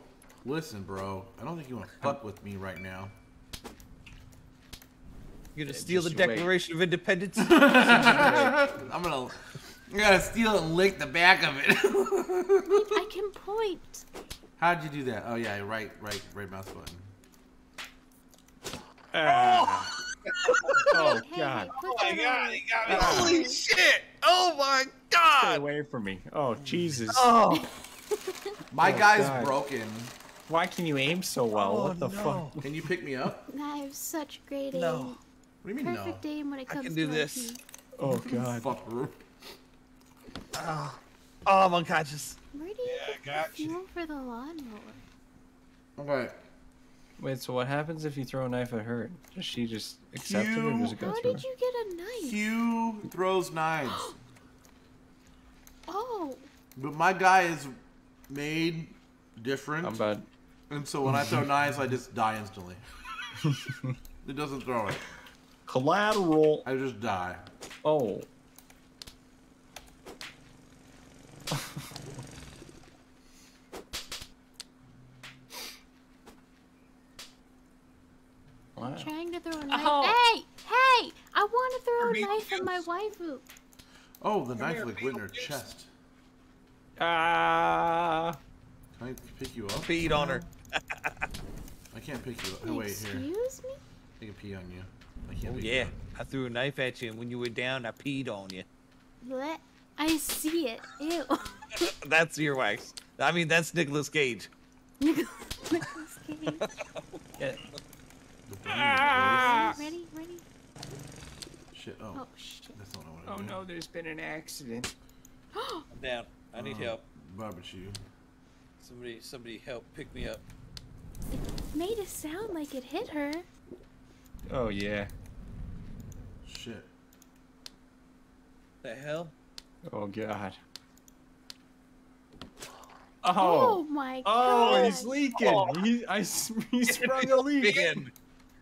Listen, bro. I don't think you want to fuck with me right now. You're gonna Yeah, steal the just wait. Declaration of Independence. <laughs> I'm gonna. I gotta steal it and lick the back of it. <laughs> I can point. How'd you do that? Oh yeah, right, right, right mouse button. ah. oh Oh, hey, god. Oh my god, he got me. Holy shit! Oh my God. Stay away from me. Oh Jesus. Oh, <laughs> My Oh, guy's God. broken. Why can you aim so well? oh what the no. fuck? Can you pick me up? <laughs> I have such great aim. No. What do you mean Perfect aim when it comes to I can do IP. this. Oh no? <laughs> god. Fucker. Oh, oh I'm unconscious. Where do you Yeah, get got the you. fuel for the lawnmower? Okay. Wait, so what happens if you throw a knife at her? Does she just accept it or does it go How through? did you get a knife? Q throws knives, <gasps> Oh, but my guy is made different, I'm about and so when I throw knives, I just die instantly. <laughs> it doesn't throw it. collateral. I just die. Oh. <laughs> wow. trying to throw a knife. Ow. Hey, hey! I want to throw a knife at my juice. waifu. Oh, the knife here, like went in her chest. Ah. Can I pick you up? Feed on her. I can't pick you up. Oh wait, here. Excuse me? I can pee on you. I can't Oh yeah, you. I threw a knife at you, and when you were down, I peed on you. Blech. I see it. Ew. <laughs> That's earwax. I mean, that's Nicolas Cage. Nicolas Cage. <laughs> Yeah. The. Ready? Ready? Shit. Oh, Oh shit. that's not what I Oh do. no, there's been an accident. <gasps> I'm down. I need Oh. help. Barbecue. Somebody, somebody help pick me up. It Made a sound like it hit her. Oh yeah. Shit. The hell? Oh god. Oh, Oh. my god. Oh, he's leaking. He, I, s- he <laughs> sprung a leak.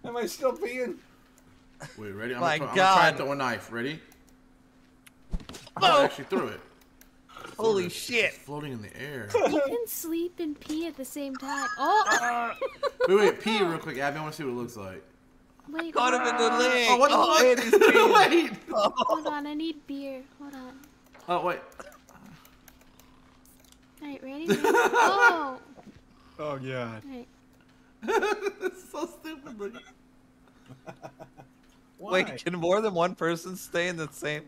Man, Am I still peeing? Wait, ready? I'm My gonna, try- I'm gonna try to throw a knife. Ready? Oh, Oh. I actually threw it. holy It's shit! floating in the air. You can sleep and pee at the same time. Oh! <laughs> wait, wait, pee real quick, Abby. I want to see what it looks like. Wait, Caught him in the leg. Oh, what the oh, fuck? and he's peeing. <laughs> wait. hold on. I need beer. Hold on. Oh, wait. Alright, ready? ready? <laughs> Oh! Oh god. Alright. it's <laughs> so stupid looking. Wait, can more than one person stay in the same?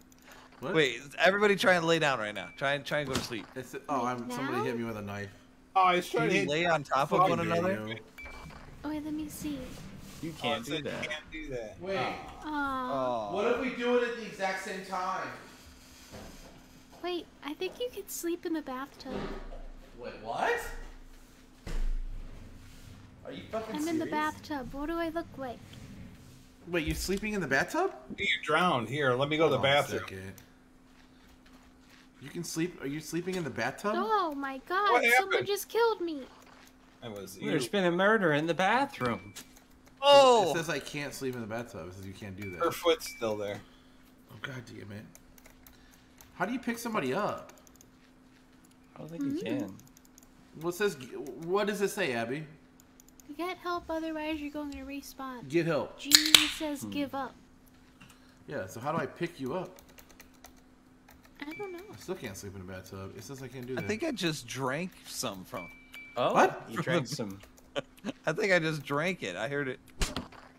What? Wait, everybody try and lay down right now. Try and try and go to sleep. It's, oh, I'm, somebody hit me with a knife. Oh, I was trying Can to you lay on top of one another? Oh, wait, let me see. You Oh, can't it do that. You can't do that. Wait. Oh. Aw. Oh. What if we do it at the exact same time? Wait, I think you could sleep in the bathtub. Wait, what? Are you fucking I'm in the bathtub. What do I look like? Wait, you're sleeping in the bathtub? You drowned. Here, let me go to the oh, Hold on a bathroom. second. You can sleep. Are you sleeping in the bathtub? Oh my god, What someone happened? just killed me. That was you. There's been a murder in the bathroom. Oh! It Oh! says I can't sleep in the bathtub. It says you can't do that. Her foot's still there. Oh god damn it! How do you pick somebody up? I don't think you mm-hmm. can. What says? What does it say, Abby? You get help, otherwise you're going to respawn. Get help. G says hmm. give up. Yeah. So how do I pick you up? I don't know. I still can't sleep in a bathtub. It says I can't do that. I think I just drank some from. Oh, What? You drank some. <laughs> I think I just drank it. I heard it.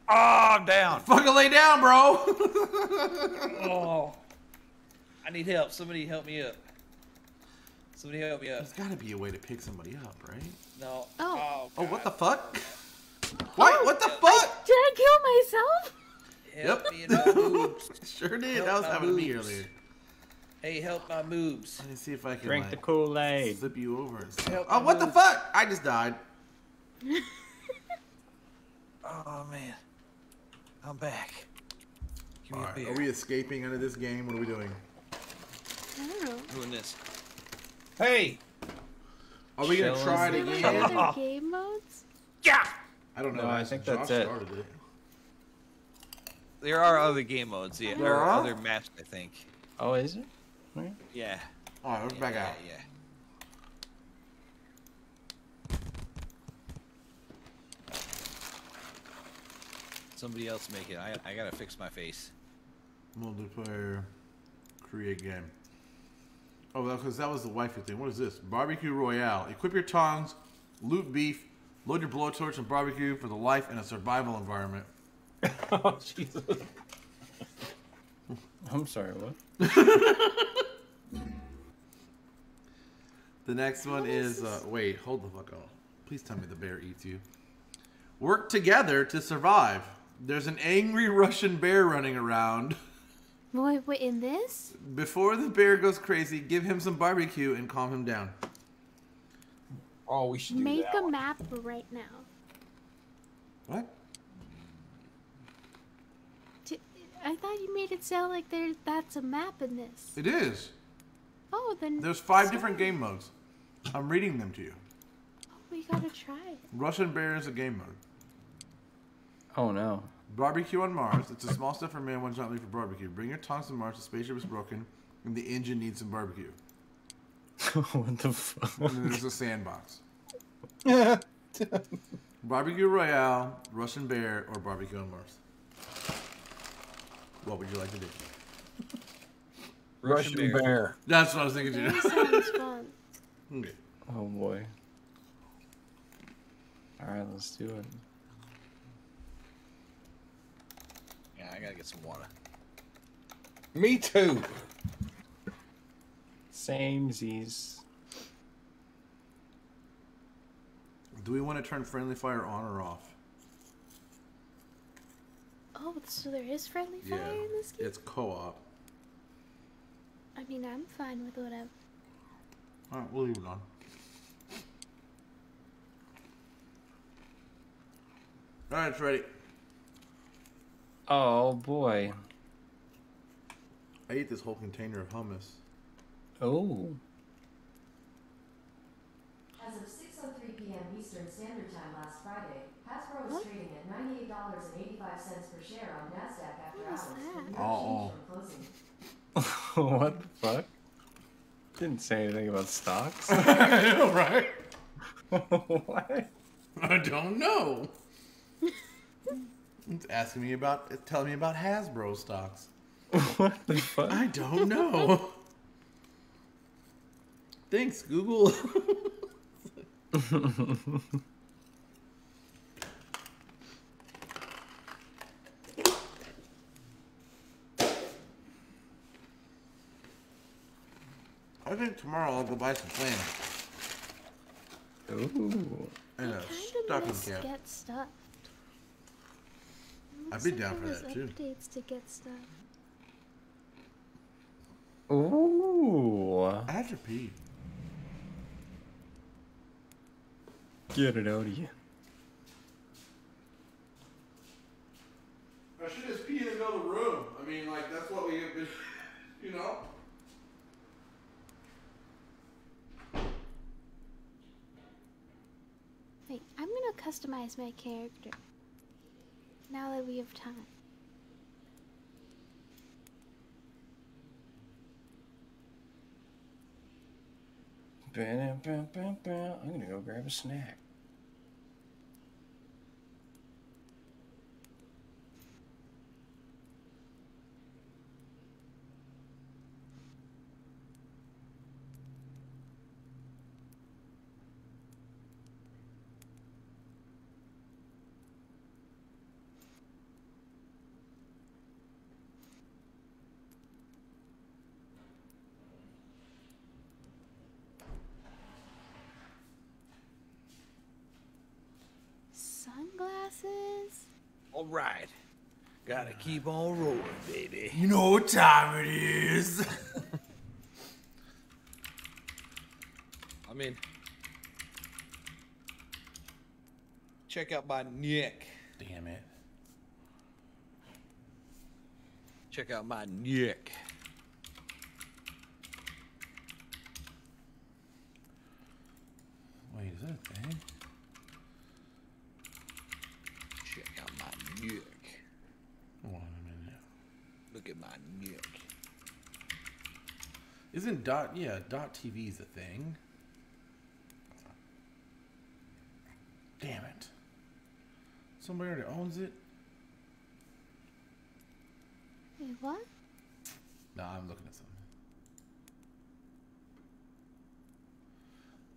Oh, I'm down. Fucking lay down, bro. <laughs> Oh. I need help. Somebody help me up. Somebody help me up. There's got to be a way to pick somebody up, right? No. Oh. Oh, oh what the fuck? Oh. What? what the fuck? Did I kill myself? Help Yep. me in my <laughs> moves. Sure did. Help That was my happening to me earlier. Hey, help my moves. Let me see if I can Drink like, the Kool-Aid. slip you over. And stuff. Help Oh, my what the fuck? I just died. <laughs> Oh man. I'm back. Give me All a right, beer. are we escaping out of this game? What are we doing? I don't know. doing this? Hey, Are we gonna Chilling. try it Are there again? other game modes? Yeah. I don't know. No, I actually. think that's Josh it. started it. There are other game modes. Yeah, There there are are? other maps. I think. Oh, is it? Right. Yeah. All right, we're back yeah, out. Yeah. Somebody else make it. I, I gotta fix my face. Multiplayer, create game. Oh, because that was the wifey thing. What is this? Barbecue Royale. Equip your tongs, loot beef, load your blowtorch and barbecue for the life in a survival environment. <laughs> oh Jesus! <laughs> I'm sorry. What? <laughs> The next one is uh, wait, hold the fuck on. Please tell me the bear eats you. Work together to survive. There's an angry Russian bear running around. Wait, wait, in this? Before the bear goes crazy, give him some barbecue and calm him down. Oh, we should do Make that a one. map right now. What? I thought you made it sound like there that's a map in this. It is. Oh, then There's five sorry. different game modes. I'm reading them to you. We gotta try it. Russian bear is a game mode. Oh no. Barbecue on Mars. It's a small step for man, one giant leap for barbecue. Bring your tongs to Mars. The spaceship is broken, and the engine needs some barbecue. <laughs> what the fuck? And then there's a sandbox. <laughs> Barbecue Royale, Russian Bear, or Barbecue on Mars. What would you like to do? Russian Russian bear. bear. That's what I was thinking. That To sounds fun. <laughs> Okay. Oh boy. All right, let's do it. Yeah, I gotta get some water. Me too. Samesies. Do we want to turn friendly fire on or off? Oh, so there is friendly fire in this game? It's co-op. I mean, I'm fine with whatever. Alright, we'll leave it on. Alright, it's ready. Oh boy. I ate this whole container of hummus. Oh. As of 6:03 p.m. Eastern Standard Time last Friday, Hasbro is What? trading at $98.85 per share on Nasdaq after What is hours. that? Oh. change from closing. <laughs> what the fuck? Didn't say anything about stocks. <laughs> I know, right? <laughs> what? I don't know. It's asking me about, it's telling me about Hasbro stocks. <laughs> What the fuck? I don't know. <laughs> Thanks, Google. <laughs> I think tomorrow I'll go buy some plants Ooh. and a I kind stocking of miss cap. get stuffed. It I'd looks be down for was that, too. Updates to get stuff. Ooh. I have to pee. Get it out of you. I should just pee in another room. I mean, like that's what we have been, you know. Wait, I'm gonna customize my character. Now that we have time. I'm gonna go grab a snack. Sunglasses? All right. Gotta keep on rolling, baby. You know what time it is. <laughs> I mean, check out my neck. Damn it. Check out my neck. Wait, is that a thing? Check out my neck. Hold on a minute. Look at my neck. Isn't dot yeah dot TV's a thing? Damn it! Somebody already owns it. Wait, what? No, I'm looking at something.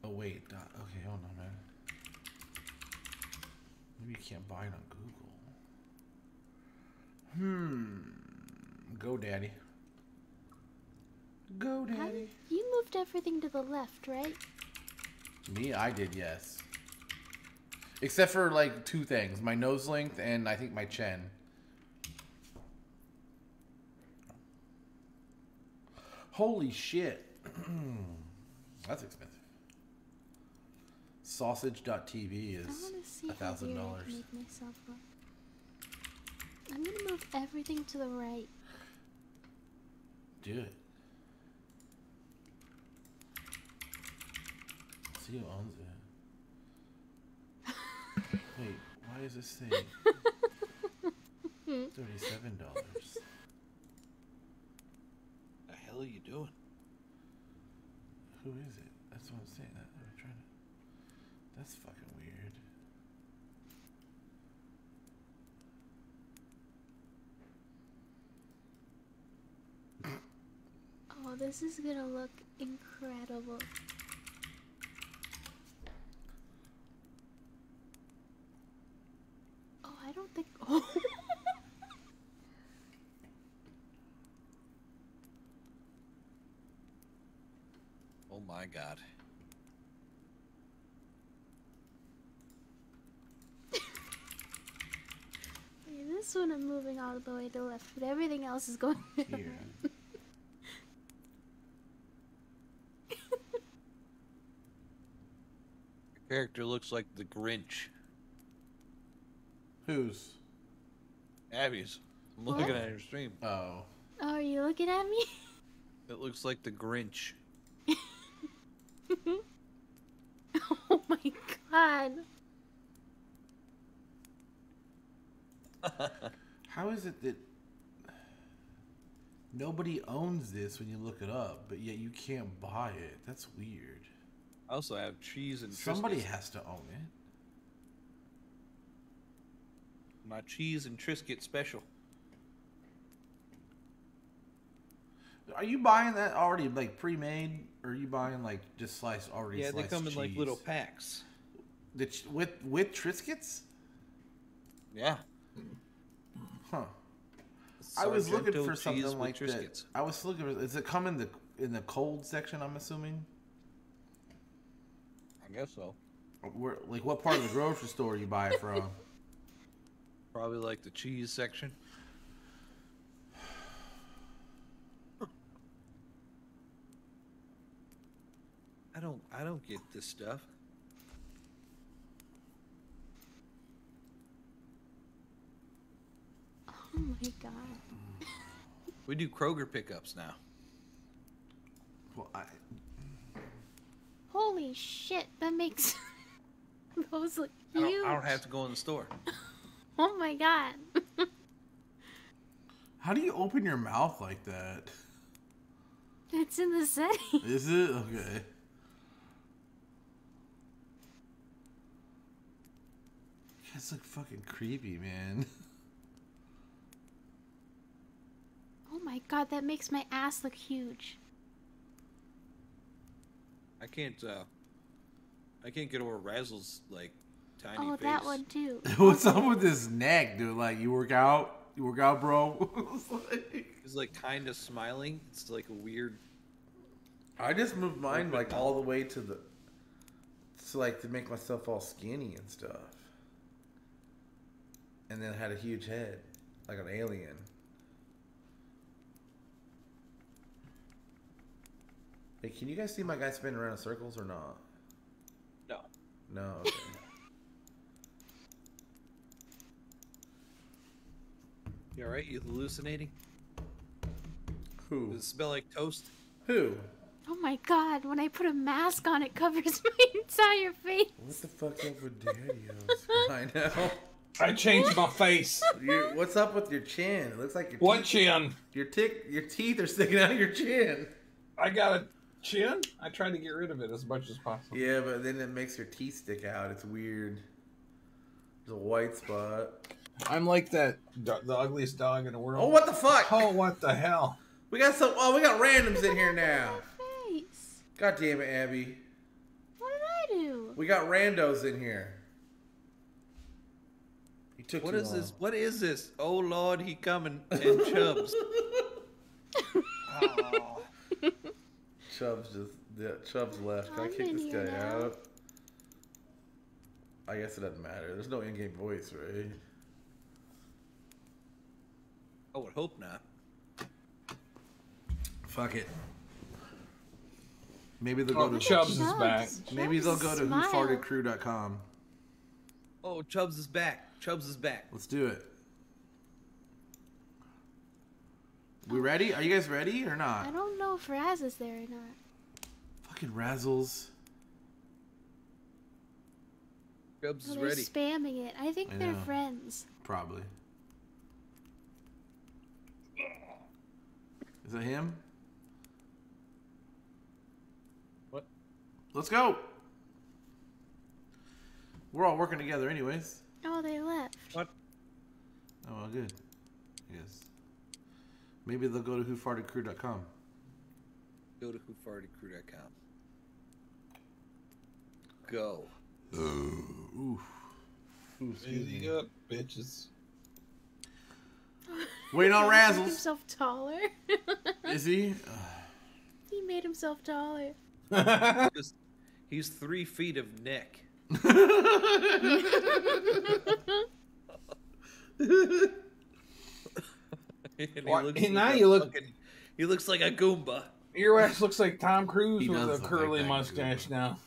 Oh wait, dot. Okay, hold on, man. Maybe you can't buy it on Google. Hmm. Go, daddy. Go, How you moved everything to the left, right? Me, I did, yes. Except for like two things: my nose length and I think my chin. Holy shit! <clears throat> That's expensive. Sausage.tv I is want to see a how thousand weird I dollars. can make myself look. I'm gonna move everything to the right. Do it. See who owns it. <laughs> Wait, why does this say <laughs> thirty-seven dollars? The hell are you doing? Who is it? That's what I'm saying. That I'm trying to. That's fucking weird. Oh, this is gonna look incredible. Oh, I don't think. <laughs> Oh. oh. my god. Okay, this one I'm moving all the way to the left, but everything else is going. <laughs> Here. Your character looks like the Grinch. Who's? Abby's. I'm What? looking at your stream. Oh. Oh, are you looking at me? <laughs> It looks like the Grinch. <laughs> oh my god. <laughs> How is it that nobody owns this when you look it up, but yet you can't buy it? That's weird. I also have cheese and Somebody Triscuits. has to own it. My cheese and Triscuit special. Are you buying that already like pre-made, or are you buying like just sliced already? Yeah, they come in like little packs. The ch- with with Triscuits? Yeah. Huh. I was looking for something like that. I was looking. For, does it come in the in the cold section? I'm assuming. I guess so. Where, like what part of the grocery store you buy it from? <laughs> Probably like the cheese section. I don't I don't get this stuff. Oh my god. We do Kroger pickups now. Well, I, Holy shit, that makes <laughs> those look I huge. don't, I don't have to go in the store. <laughs> Oh my god. <laughs> how do you open your mouth like that? it's in the setting. <laughs> Is it okay? You guys look fucking creepy, man. <laughs> Oh my god, that makes my ass look huge. I can't uh I can't get over Razzle's like tiny Oh, face. that one too. <laughs> What's up with this neck, dude? Like you work out? You work out, bro? <laughs> It's like- He's like kind of smiling. It's like a weird. I just moved mine like all the way to the, to like to make myself all skinny and stuff. And then I had a huge head, like an alien. Hey, can you guys see my guy spinning around in circles or not? No. No. Okay. You all right? You hallucinating? Who? Does it smell like toast? Who? Oh my god, when I put a mask on, it covers <laughs> my entire face. What the fuck's up with Daddy-O's? <laughs> I know. I changed my face. Your- what's up with your chin? It looks like your What teeth, chin? your tick your teeth are sticking out of your chin. I got a chin. I tried to get rid of it as much as possible. Yeah, but then it makes your teeth stick out. It's weird. There's a white spot. I'm like that the ugliest dog in the world. Oh, what the fuck? Oh, what the hell? We got some. Oh, we got randoms in here now. Face. God damn it, Abby. What did I do? We got randos in here. You took What too is long. this? What is this? Oh Lord, he coming and Chubbs. oh. Chubbs <laughs> <laughs> just yeah, Chubbs left. Can I I'm kick this guy now. out? I guess it doesn't matter. There's no in-game voice, right? I would hope not. Fuck it. Maybe they'll Oh, go to Chubbs is back. maybe they'll go to smile. whofartedcrew.com. Oh, Chubbs is back. Chubbs is back. Let's do it. We ready? Are you guys ready or not? I don't know if Raz is there or not. Fucking razzles. Chubbs Oh, is they're ready. spamming it. I think I they're know. friends. Probably. Is that him? What? Let's go. We're all working together, anyways. Oh, they left. What? Oh, well, good. Yes. Maybe they'll go to whofartedcrew.com. Go to whofartedcrew.com. Go. Oof. Ooh, excuse Easy me. up, bitches. <laughs> Waiting on He <laughs> made himself taller. <laughs> Is he? he made himself taller. <laughs> He's three feet of neck. And he And like now a you look- fucking- he looks like a Goomba. Your ass looks like Tom Cruise He with a look like curly mustache dude. now.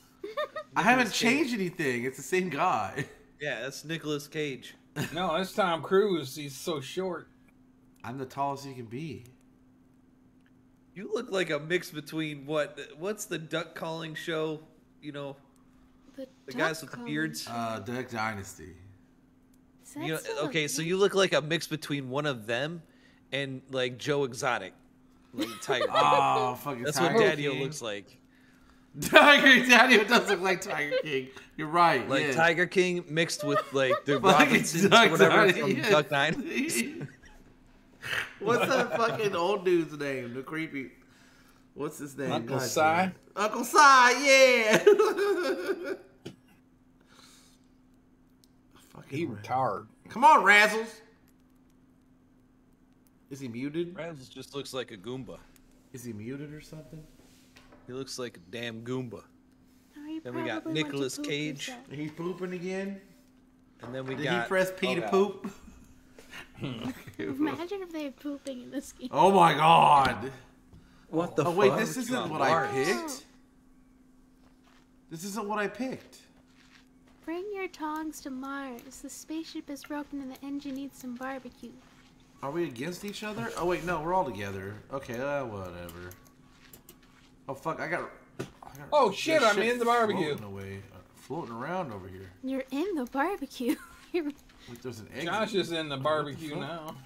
I haven't Nicolas Cage. changed anything. It's the same guy. Yeah, that's Nicolas Cage. No, that's Tom Cruise. He's so short. I'm the tallest you can be. You look like a mix between what? What's the duck calling show? You know, The, the guys with the beards. Uh, Duck Dynasty. You know, okay, so you look like a mix between one of them and like Joe Exotic, like Tiger. <laughs> Oh, fucking That's Tiger what Daddy looks like. <laughs> Tiger Daddy does look like Tiger King. You're right. Like yeah. Tiger King mixed with like the <laughs> Fucking Robinsons or whatever Dynasty, from yeah. Duck Dynasty. <laughs> What's that fucking old dude's name? The creepy. What's his name? Uncle God Si? damn. Uncle Si, yeah. <laughs> fucking He retired. Come on, Razzles. Is he muted? Razzles just looks like a Goomba. Is he muted or something? He looks like a damn Goomba. You Then we got probably went to Nicolas Cage. yourself. He's pooping again. And then we Did got. he press P oh, to God. poop? <laughs> Imagine if they had pooping in this game. Oh my god. What the Oh wait, fuck? this isn't on what I picked. This isn't what I picked. Bring your tongs to Mars. The spaceship is broken and the engine needs some barbecue. Are we against each other? Oh wait, no, we're all together. Okay, uh, whatever. Oh fuck, I got. I got Oh, shit, I'm in the barbecue. Floating away, uh, floating around over here. You're in the barbecue. <laughs> You're- Wait, there's an egg. Josh is in the barbecue fuck? now.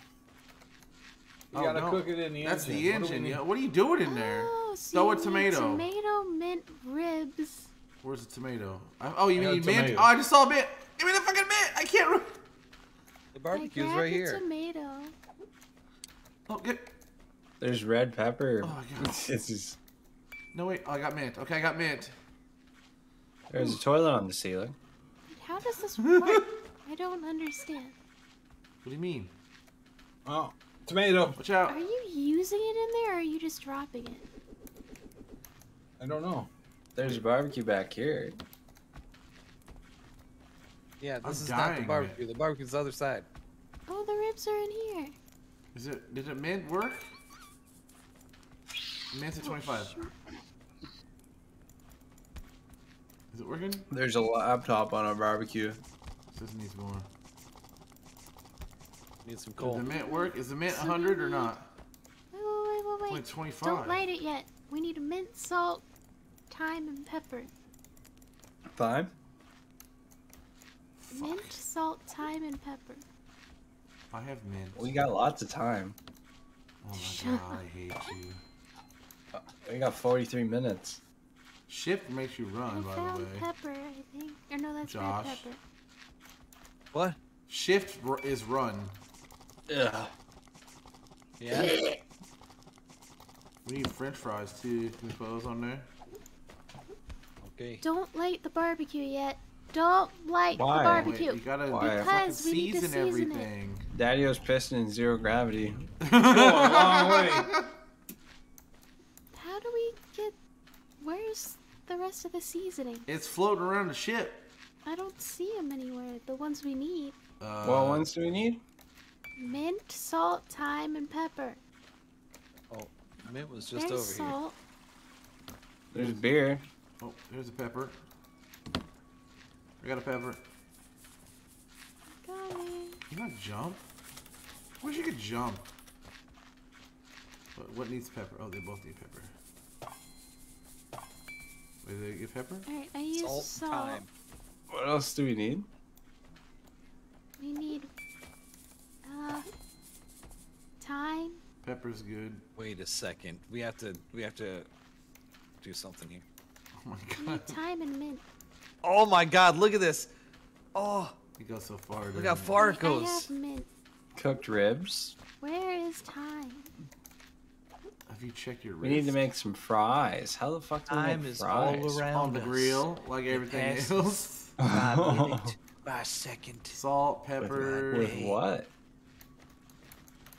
You Oh, gotta no. cook it in the That's engine. That's the What do we engine. need? Yeah. What are you doing in there? Oh, Throw a tomato. Tomato mint ribs. Where's the tomato? I, oh, you I mean mint? Oh, I just saw a mint. Give me the fucking mint. I can't. Re- The barbecue's grabbed right the here. tomato. oh, get. There's red pepper. Oh, my <laughs> God. This is- No wait. Oh, I got mint. Okay, I got mint. There's a toilet on the ceiling. How does this work? <laughs> I don't understand. What do you mean? Oh, tomato. Watch out. Are you using it in there or are you just dropping it? I don't know. There's a barbecue back here. Yeah, this I'm is not the barbecue. The barbecue's the other side. Oh, the ribs are in here. Is it? Did it mint work? Mint's at 25. Shoot. Is it working? There's a laptop on a barbecue. This needs more. Need some Did coal. the mint work? Is the mint 100 or not? Wait, wait, wait, wait, wait. Wait, 25. Don't light it yet. We need mint, salt, thyme, and pepper. Thyme? Mint, salt, thyme, and pepper. I have mint. We got lots of time. Oh Shut my god, I hate you. Uh, we got 43 minutes. Shift makes you run, I by the way. pepper, I think. Or no, that's Josh. red pepper. What? Shift r- is run. Ugh. Yeah. We need french fries too. Can we put those on there? Okay. Don't light the barbecue yet. Don't light Why? the barbecue. Wait, you gotta Why? Because we need to season season it. everything. Daddy-O's piston in zero gravity. <laughs> Go a long way. How do we get. Where's the rest of the seasoning? It's floating around the ship. I don't see them anywhere. The ones we need Uh, what ones do we need? mint, salt, thyme, and pepper. Oh, mint was just There's over here. salt. There's beer. Oh, there's a pepper. I got a pepper. Got it. You not jump? I wish you could jump. What, what needs pepper? Oh, they both need pepper. Wait, did they get pepper? Alright, I use Salt salt. time. What else do we need? We need. Uh. Thyme. Pepper's good. Wait a second. We have to. We have to do something here. Oh my god. We god. need thyme and mint. Oh my God! Look at this. Oh, He goes so far. look how far it Wait, I have mint. Cooked ribs. Where is time? Have you checked your ribs? We need to make some fries. How the fuck do we Time make is all fries? around on the us. grill like everything else. By minute, by second. Salt, pepper. with what?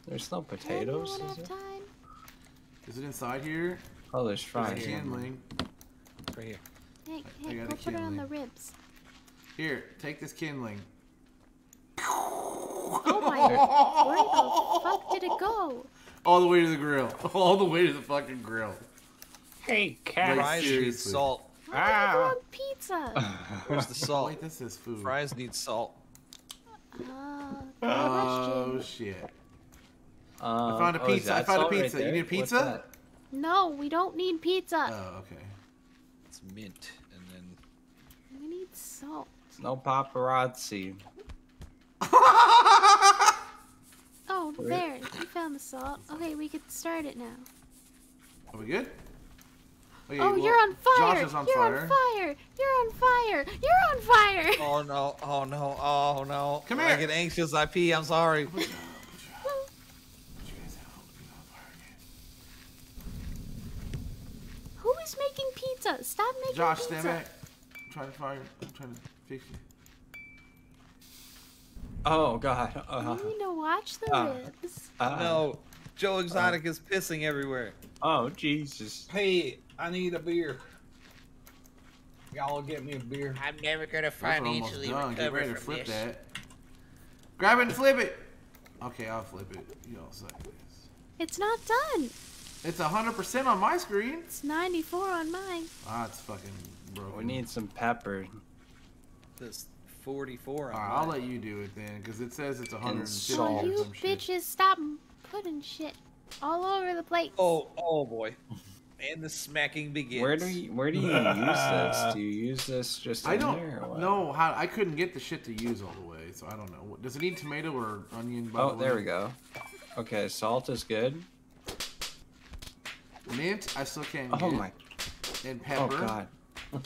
There's no potatoes, is have there? thyme? Is it inside here? Oh, there's There's fries. kindling. Right here. Hey, I hey, got go a put it on the ribs. Here, take this kindling. Oh my! <laughs> Where the fuck did it go? All the way to the grill. <laughs> All the way to the fucking grill. Hey, cat. Like, seriously. salt. Why did it go Ah. on pizza? <laughs> Where's the salt? Wait, this is food. Fries need salt. Oh, Oh shit. Um, I found a oh, pizza. I found a salt right pizza. You need a pizza? No, we don't need pizza. Oh, okay. It's mint, and then We need salt. It's No paparazzi. Oh, there. You found the salt. Okay, we could start it now. Are we good? Okay, Oh, well, you're on fire! Josh is on you're fire. on fire! You're on fire! You're on fire! <laughs> oh no, oh no, oh no. Come I here. get anxious. I pee. I'm sorry. Put you guys out. You're on fire again. Who is making pizza? Stop making Josh, pizza. Josh, stand back. I'm trying to fire. I'm trying to fix you. Oh god. Uh, You need to watch the Ah. ribs. uh, No, Joe Exotic is pissing everywhere. Oh Jesus. Hey, I need a beer. Y'all get me a beer. I'm never gonna Those are almost financially done. Get recover ready to from flip this. that. Grab it and flip it. Okay, I'll flip it. You all suck this. It's not done. It's 100% on my screen. It's 94 on mine. Ah, it's fucking broken. We need some pepper. This 44. on Alright, I'll let you do it then, because it says it's 150 salt. Oh, you bitches, stop putting shit all over the plate. Oh, oh boy. And the smacking begins. Where do you where do you use this? <laughs> Do you use this just in I don't there know how. I couldn't get the shit to use all the way, so I don't know. Does it need tomato or onion? By Oh, the there way? we go. Okay, salt is good. Mint, I still can't Oh get. my. And pepper. Oh god.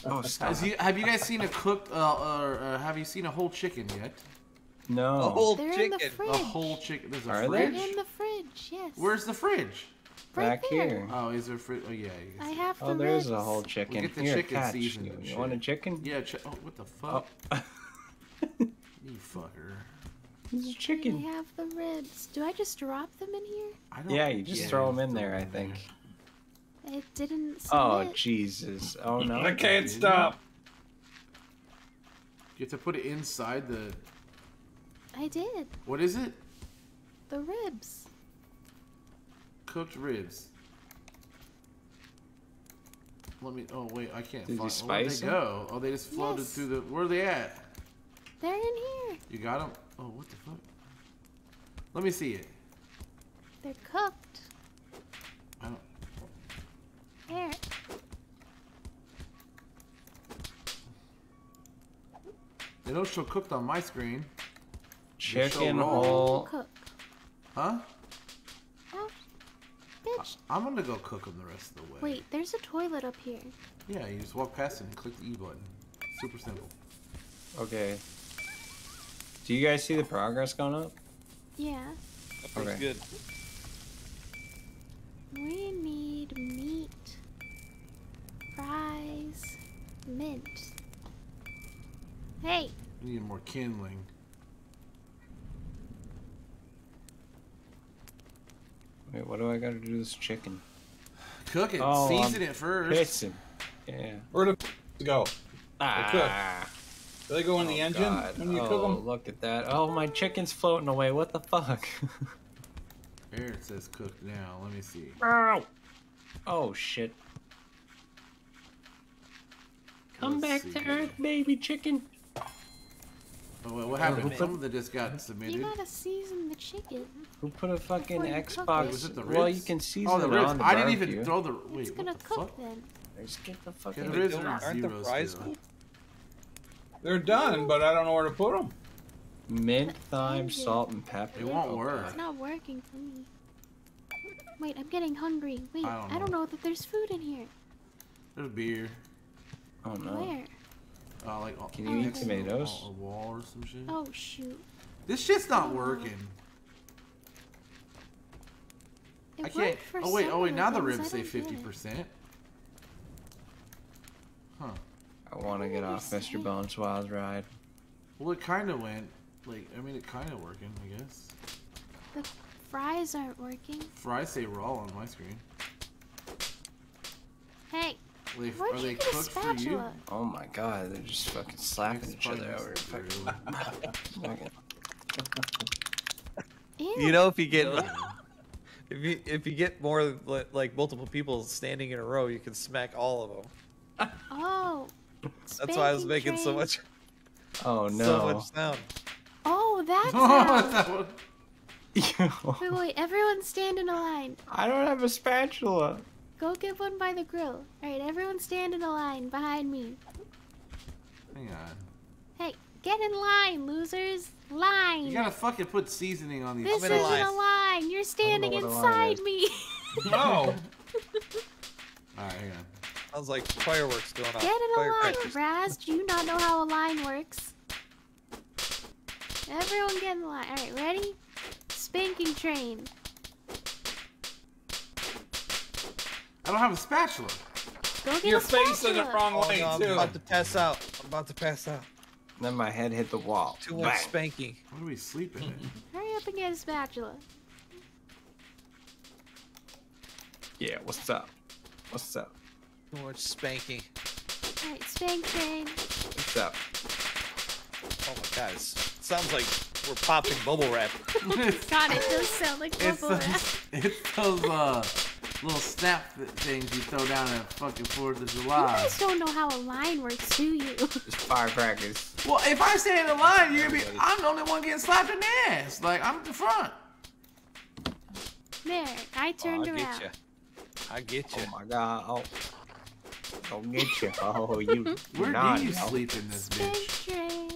Oh stop. Has you, have you guys seen a cooked, uh, or uh, have you seen a whole chicken yet? A No. whole They're in the chicken. fridge. A whole chicken. There's a Are They're in the fridge, yes. Where's the fridge? right Back there. here. Oh, is there a fridge? Oh yeah. you I see. have oh, the Oh, there's ribs. a whole chicken. get the Here, chicken catch. seasoned You, you want a chicken? Yeah. Ch- oh, what the fuck? Oh. <laughs> You fucker. This is chicken. I have the ribs. Do I just drop them in here? I don't Yeah, you just get throw them in there, I think. It didn't Oh submit. Jesus! Oh no! I can't stop. You have to put it inside the. I did. What is it? The ribs. Cooked ribs. Let me. Oh wait, I can't Did you find. Where'd spice they 'em? go? Oh, they just floated Yes. through the. Where are they at? They're in here. You got them? Oh, what the fuck? Let me see it. They're cooked. I don't. There. They don't show cooked on my screen. Chicken raw. whole. Huh? Oh, bitch. I'm gonna go cook them the rest of the way. Wait, there's a toilet up here. Yeah, you just walk past it and click the E button. Super simple. Okay. Do you guys see the progress going up? Yeah. That's Okay. good. We need meat, fries, mint. Hey, We need more kindling. Wait, what do I gotta do to this chicken? Cook it. Oh, Season I'm it first. Pissing. Yeah. Where do go? Ah. Do they go in Oh, the engine God. when you oh, cook them? look at that. Oh, my chicken's floating away. What the fuck? <laughs> Here it says cooked now. Let me see. Ow. Oh, shit. Come Let's back to here. Earth, baby chicken. Oh, wait, what happened? Who Some of them just got submitted. you gotta season the chicken. Who put a fucking Before you cook Xbox? Was it the Well, you can season Oh, the it ribs. on I didn't barbecue. even throw the. Wait, it's gonna the cook fuck? then. Just get the Okay, fucking. the ribs Don't- are aren't the zero fries still. They're done, but I don't know where to put them. Mint, thyme, salt, and pepper. It won't work. It's not working for me. Wait, I'm getting hungry. Wait, I don't I don't know. know that there's food in here. There's beer. Oh no. Where? Uh, like, uh, you eat next to the tomatoes? wall- A wall or some shit. Oh shoot! This shit's not working. It I can't. for Oh wait, oh wait. Now the the ribs say fifty percent. Huh. I want to get off Mr. Bones Wild Ride. Well, it kind of went. Like, I mean, it kind of working. I guess. The fries aren't working. Fries say raw on my screen. Hey, They, Where'd are they get a cooked for you? spatula? Oh my god, they're just fucking slapping each other over. Fucking, <laughs> fucking- You know, if you get <laughs> if you if you get more like multiple people standing in a row, you can smack all of them. Oh. That's why I was spanking making so much oh no! so no. much sound. Oh, that's Oh, how. that <laughs> one- Wait, wait, everyone stand in a line. I don't have a spatula. Go get one by the grill. Alright, everyone stand in a line behind me. Hang on. Hey, get in line, losers. Line. You gotta fucking put seasoning on these. this I'm in isn't line. a line. You're standing what a line inside me. <laughs> No. <laughs> Alright, hang on. Sounds like fireworks going off. Get in a line, Firecrackers. Raz. Do you not know how a line works? Everyone get in line. Alright, ready? Spanking train. I don't have a spatula. Go get You're a facing the wrong Oh, way no, I'm about to pass out. I'm about to pass out. Then my head hit the wall. Too much Bang. spanking. What are we sleeping in? <laughs> Hurry up and get a spatula. Yeah, what's up? What's up? Too much spanking. Alright, spank train. What's up? Oh my god, it sounds like we're popping bubble wrap. <laughs> God, it does sound like It's bubble wrap. those, it's those uh, little snap things you throw down at fucking 4th of July. You guys don't know how a line works, do you? Just firecrackers. Well, if I stand in the line, you're gonna be. I'm the only one getting slapped in the ass. Like I'm at the front. there, I Oh, turned I around. get you. I get you. Oh my god. Oh. Don't get you. <laughs> Oh, you. Where do you oh. sleep in this bitch? train.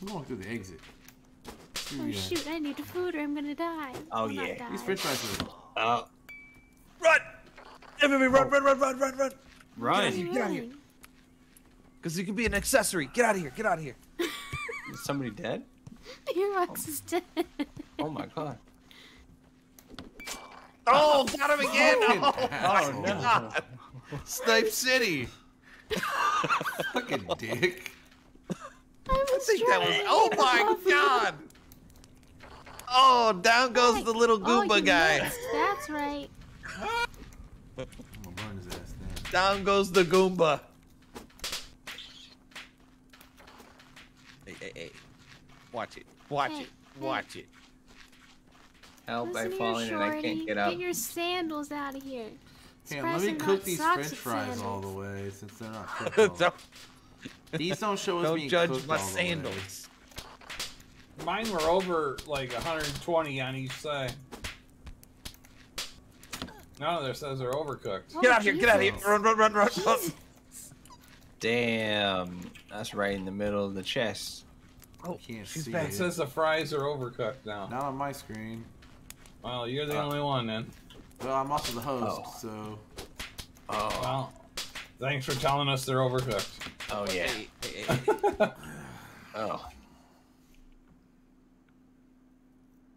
I'm going through the exit. Oh yeah. shoot, I need food or I'm gonna die. Oh, Well, not yeah. die. These French fries are. Oh, Run! Everybody Oh. run, run, run, run, run, run! run. Where are you Get out of here. Because you can be an accessory. Get out of here. Get out of here. <laughs> Is somebody dead? Your oh. ox is dead. Oh my god. Oh, got him again! Fucking Oh, asshole. Oh, god. Snipe City. <laughs> Fucking dick. I I was think that was. Oh my god! Oh, down goes the little Oh, Goomba you guy. missed. That's right. I'm gonna burn his ass down. Down goes the Goomba. Hey, hey, hey. Watch it. Watch Hey, it. hey. Watch it. Help, Listen I'm here, falling and I can't get up. Get your sandals out of here. Hey, let me cook these French and fries all the way since they're not <laughs> cooked. don't These don't show <laughs> us don't being judge cooked my all the way. sandals. Mine were over like 120 on each side. None of there says they're overcooked. Oh, Get out of here. Get out of here. Run, run, run, run. run. Damn. That's right in the middle of the chest. Oh, Can't see back. It says the fries are overcooked now. Not on my screen. Well, you're the Uh. only one then. Well, I'm also the host, Oh. so Oh, Well, thanks for telling us they're overcooked. oh yeah. Hey, hey, hey. <laughs> Oh,